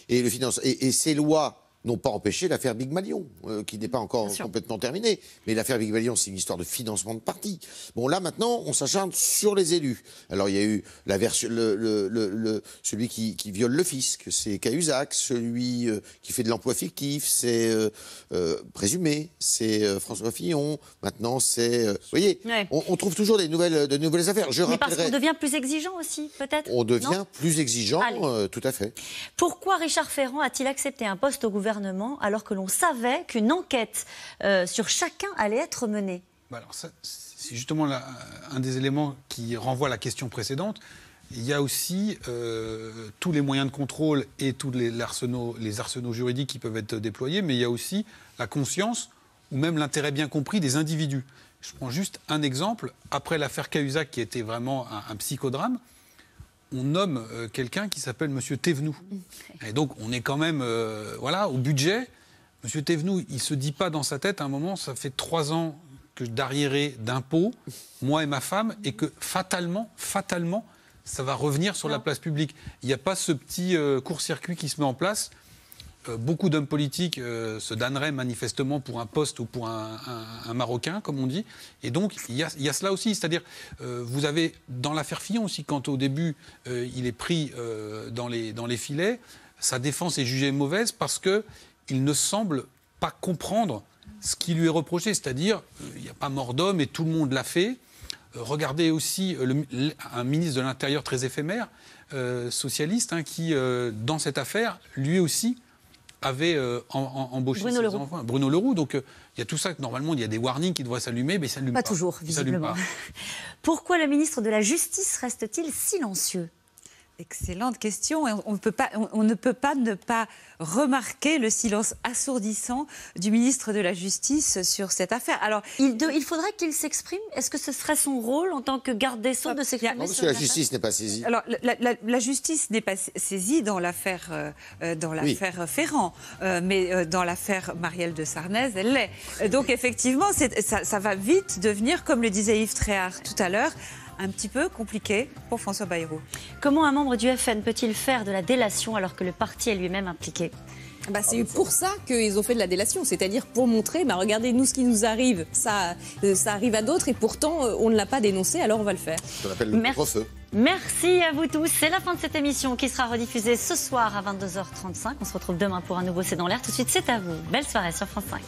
Et, le finance, et ces lois n'ont pas empêché l'affaire Big Malion, euh, qui n'est pas encore complètement terminée. Mais l'affaire Big Malion, c'est une histoire de financement de parti. Bon, là, maintenant, on s'acharne sur les élus. Alors, il y a eu la version, le, le, le, celui qui, qui, viole le fisc, c'est Cahuzac. Celui euh, qui fait de l'emploi fictif, c'est euh, présumé, c'est François Fillon. Maintenant, c'est... vous voyez, on, trouve toujours des nouvelles, de nouvelles affaires. Je Mais parce qu'on devient plus exigeant aussi, peut-être On devient plus exigeant, tout à fait. Pourquoi Richard Ferrand a-t-il accepté un poste au gouvernement alors que l'on savait qu'une enquête euh, sur chacun allait être menée bah C'est justement un des éléments qui renvoie à la question précédente. Il y a aussi euh, tous les moyens de contrôle et tous les arsenaux juridiques qui peuvent être déployés, mais il y a aussi la conscience ou même l'intérêt bien compris des individus. Je prends juste un exemple. Après l'affaire Cahuzac, qui était vraiment un psychodrame, on nomme euh, quelqu'un qui s'appelle Monsieur Thévenoud. Et donc, on est quand même euh, voilà, au budget. Monsieur Thévenoud, il ne se dit pas dans sa tête, à un moment, ça fait trois ans que d'arriéré d'impôts, moi et ma femme, et que fatalement, fatalement, ça va revenir sur la place publique. Il n'y a pas ce petit euh, court-circuit qui se met en place beaucoup d'hommes politiques euh, se donneraient manifestement pour un poste ou pour un, Marocain, comme on dit. Et donc, il y a, cela aussi. C'est-à-dire, euh, vous avez dans l'affaire Fillon aussi, quand au début, il est pris dans, les, dans les filets, sa défense est jugée mauvaise parce qu'il ne semble pas comprendre ce qui lui est reproché. C'est-à-dire, il n'y a pas mort d'homme et tout le monde l'a fait. regardez aussi un ministre de l'Intérieur très éphémère, socialiste, hein, qui, dans cette affaire, lui aussi, avait euh, embauché Bruno ses Leroux. enfants. Bruno Leroux. Donc euh, il y a tout ça que normalement il y a des warnings qui devraient s'allumer, mais ça pas. Pas toujours, visiblement. Pourquoi le ministre de la Justice reste-t-il silencieux? Excellente question. On, peut pas, on, ne peut pas ne pas remarquer le silence assourdissant du ministre de la Justice sur cette affaire. Alors, il, il faudrait qu'il s'exprime. Est-ce que ce serait son rôle en tant que garde des Sceaux de s'exprimer Non, parce que la justice n'est pas saisie. Alors, la, justice n'est pas saisie dans l'affaire euh, euh, dans l'affaire Ferrand, euh, mais dans l'affaire Marielle de Sarnez, elle l'est. Donc, effectivement, ça, ça va vite devenir, comme le disait Yves Tréhard tout à l'heure, un petit peu compliqué pour François Bayrou. Comment un membre du FN peut-il faire de la délation alors que le parti est lui-même impliqué bah, c'est pour ça qu'ils ont fait de la délation, c'est-à-dire pour montrer, bah, regardez, nous, ce qui nous arrive, ça, euh, ça arrive à d'autres et pourtant, euh, on ne l'a pas dénoncé, alors on va le faire. Ça s'appelle le Merci. Merci à vous tous. C'est la fin de cette émission qui sera rediffusée ce soir à 22h35. On se retrouve demain pour un nouveau C'est dans l'air. Tout de suite, c'est à vous. Belle soirée sur France 5.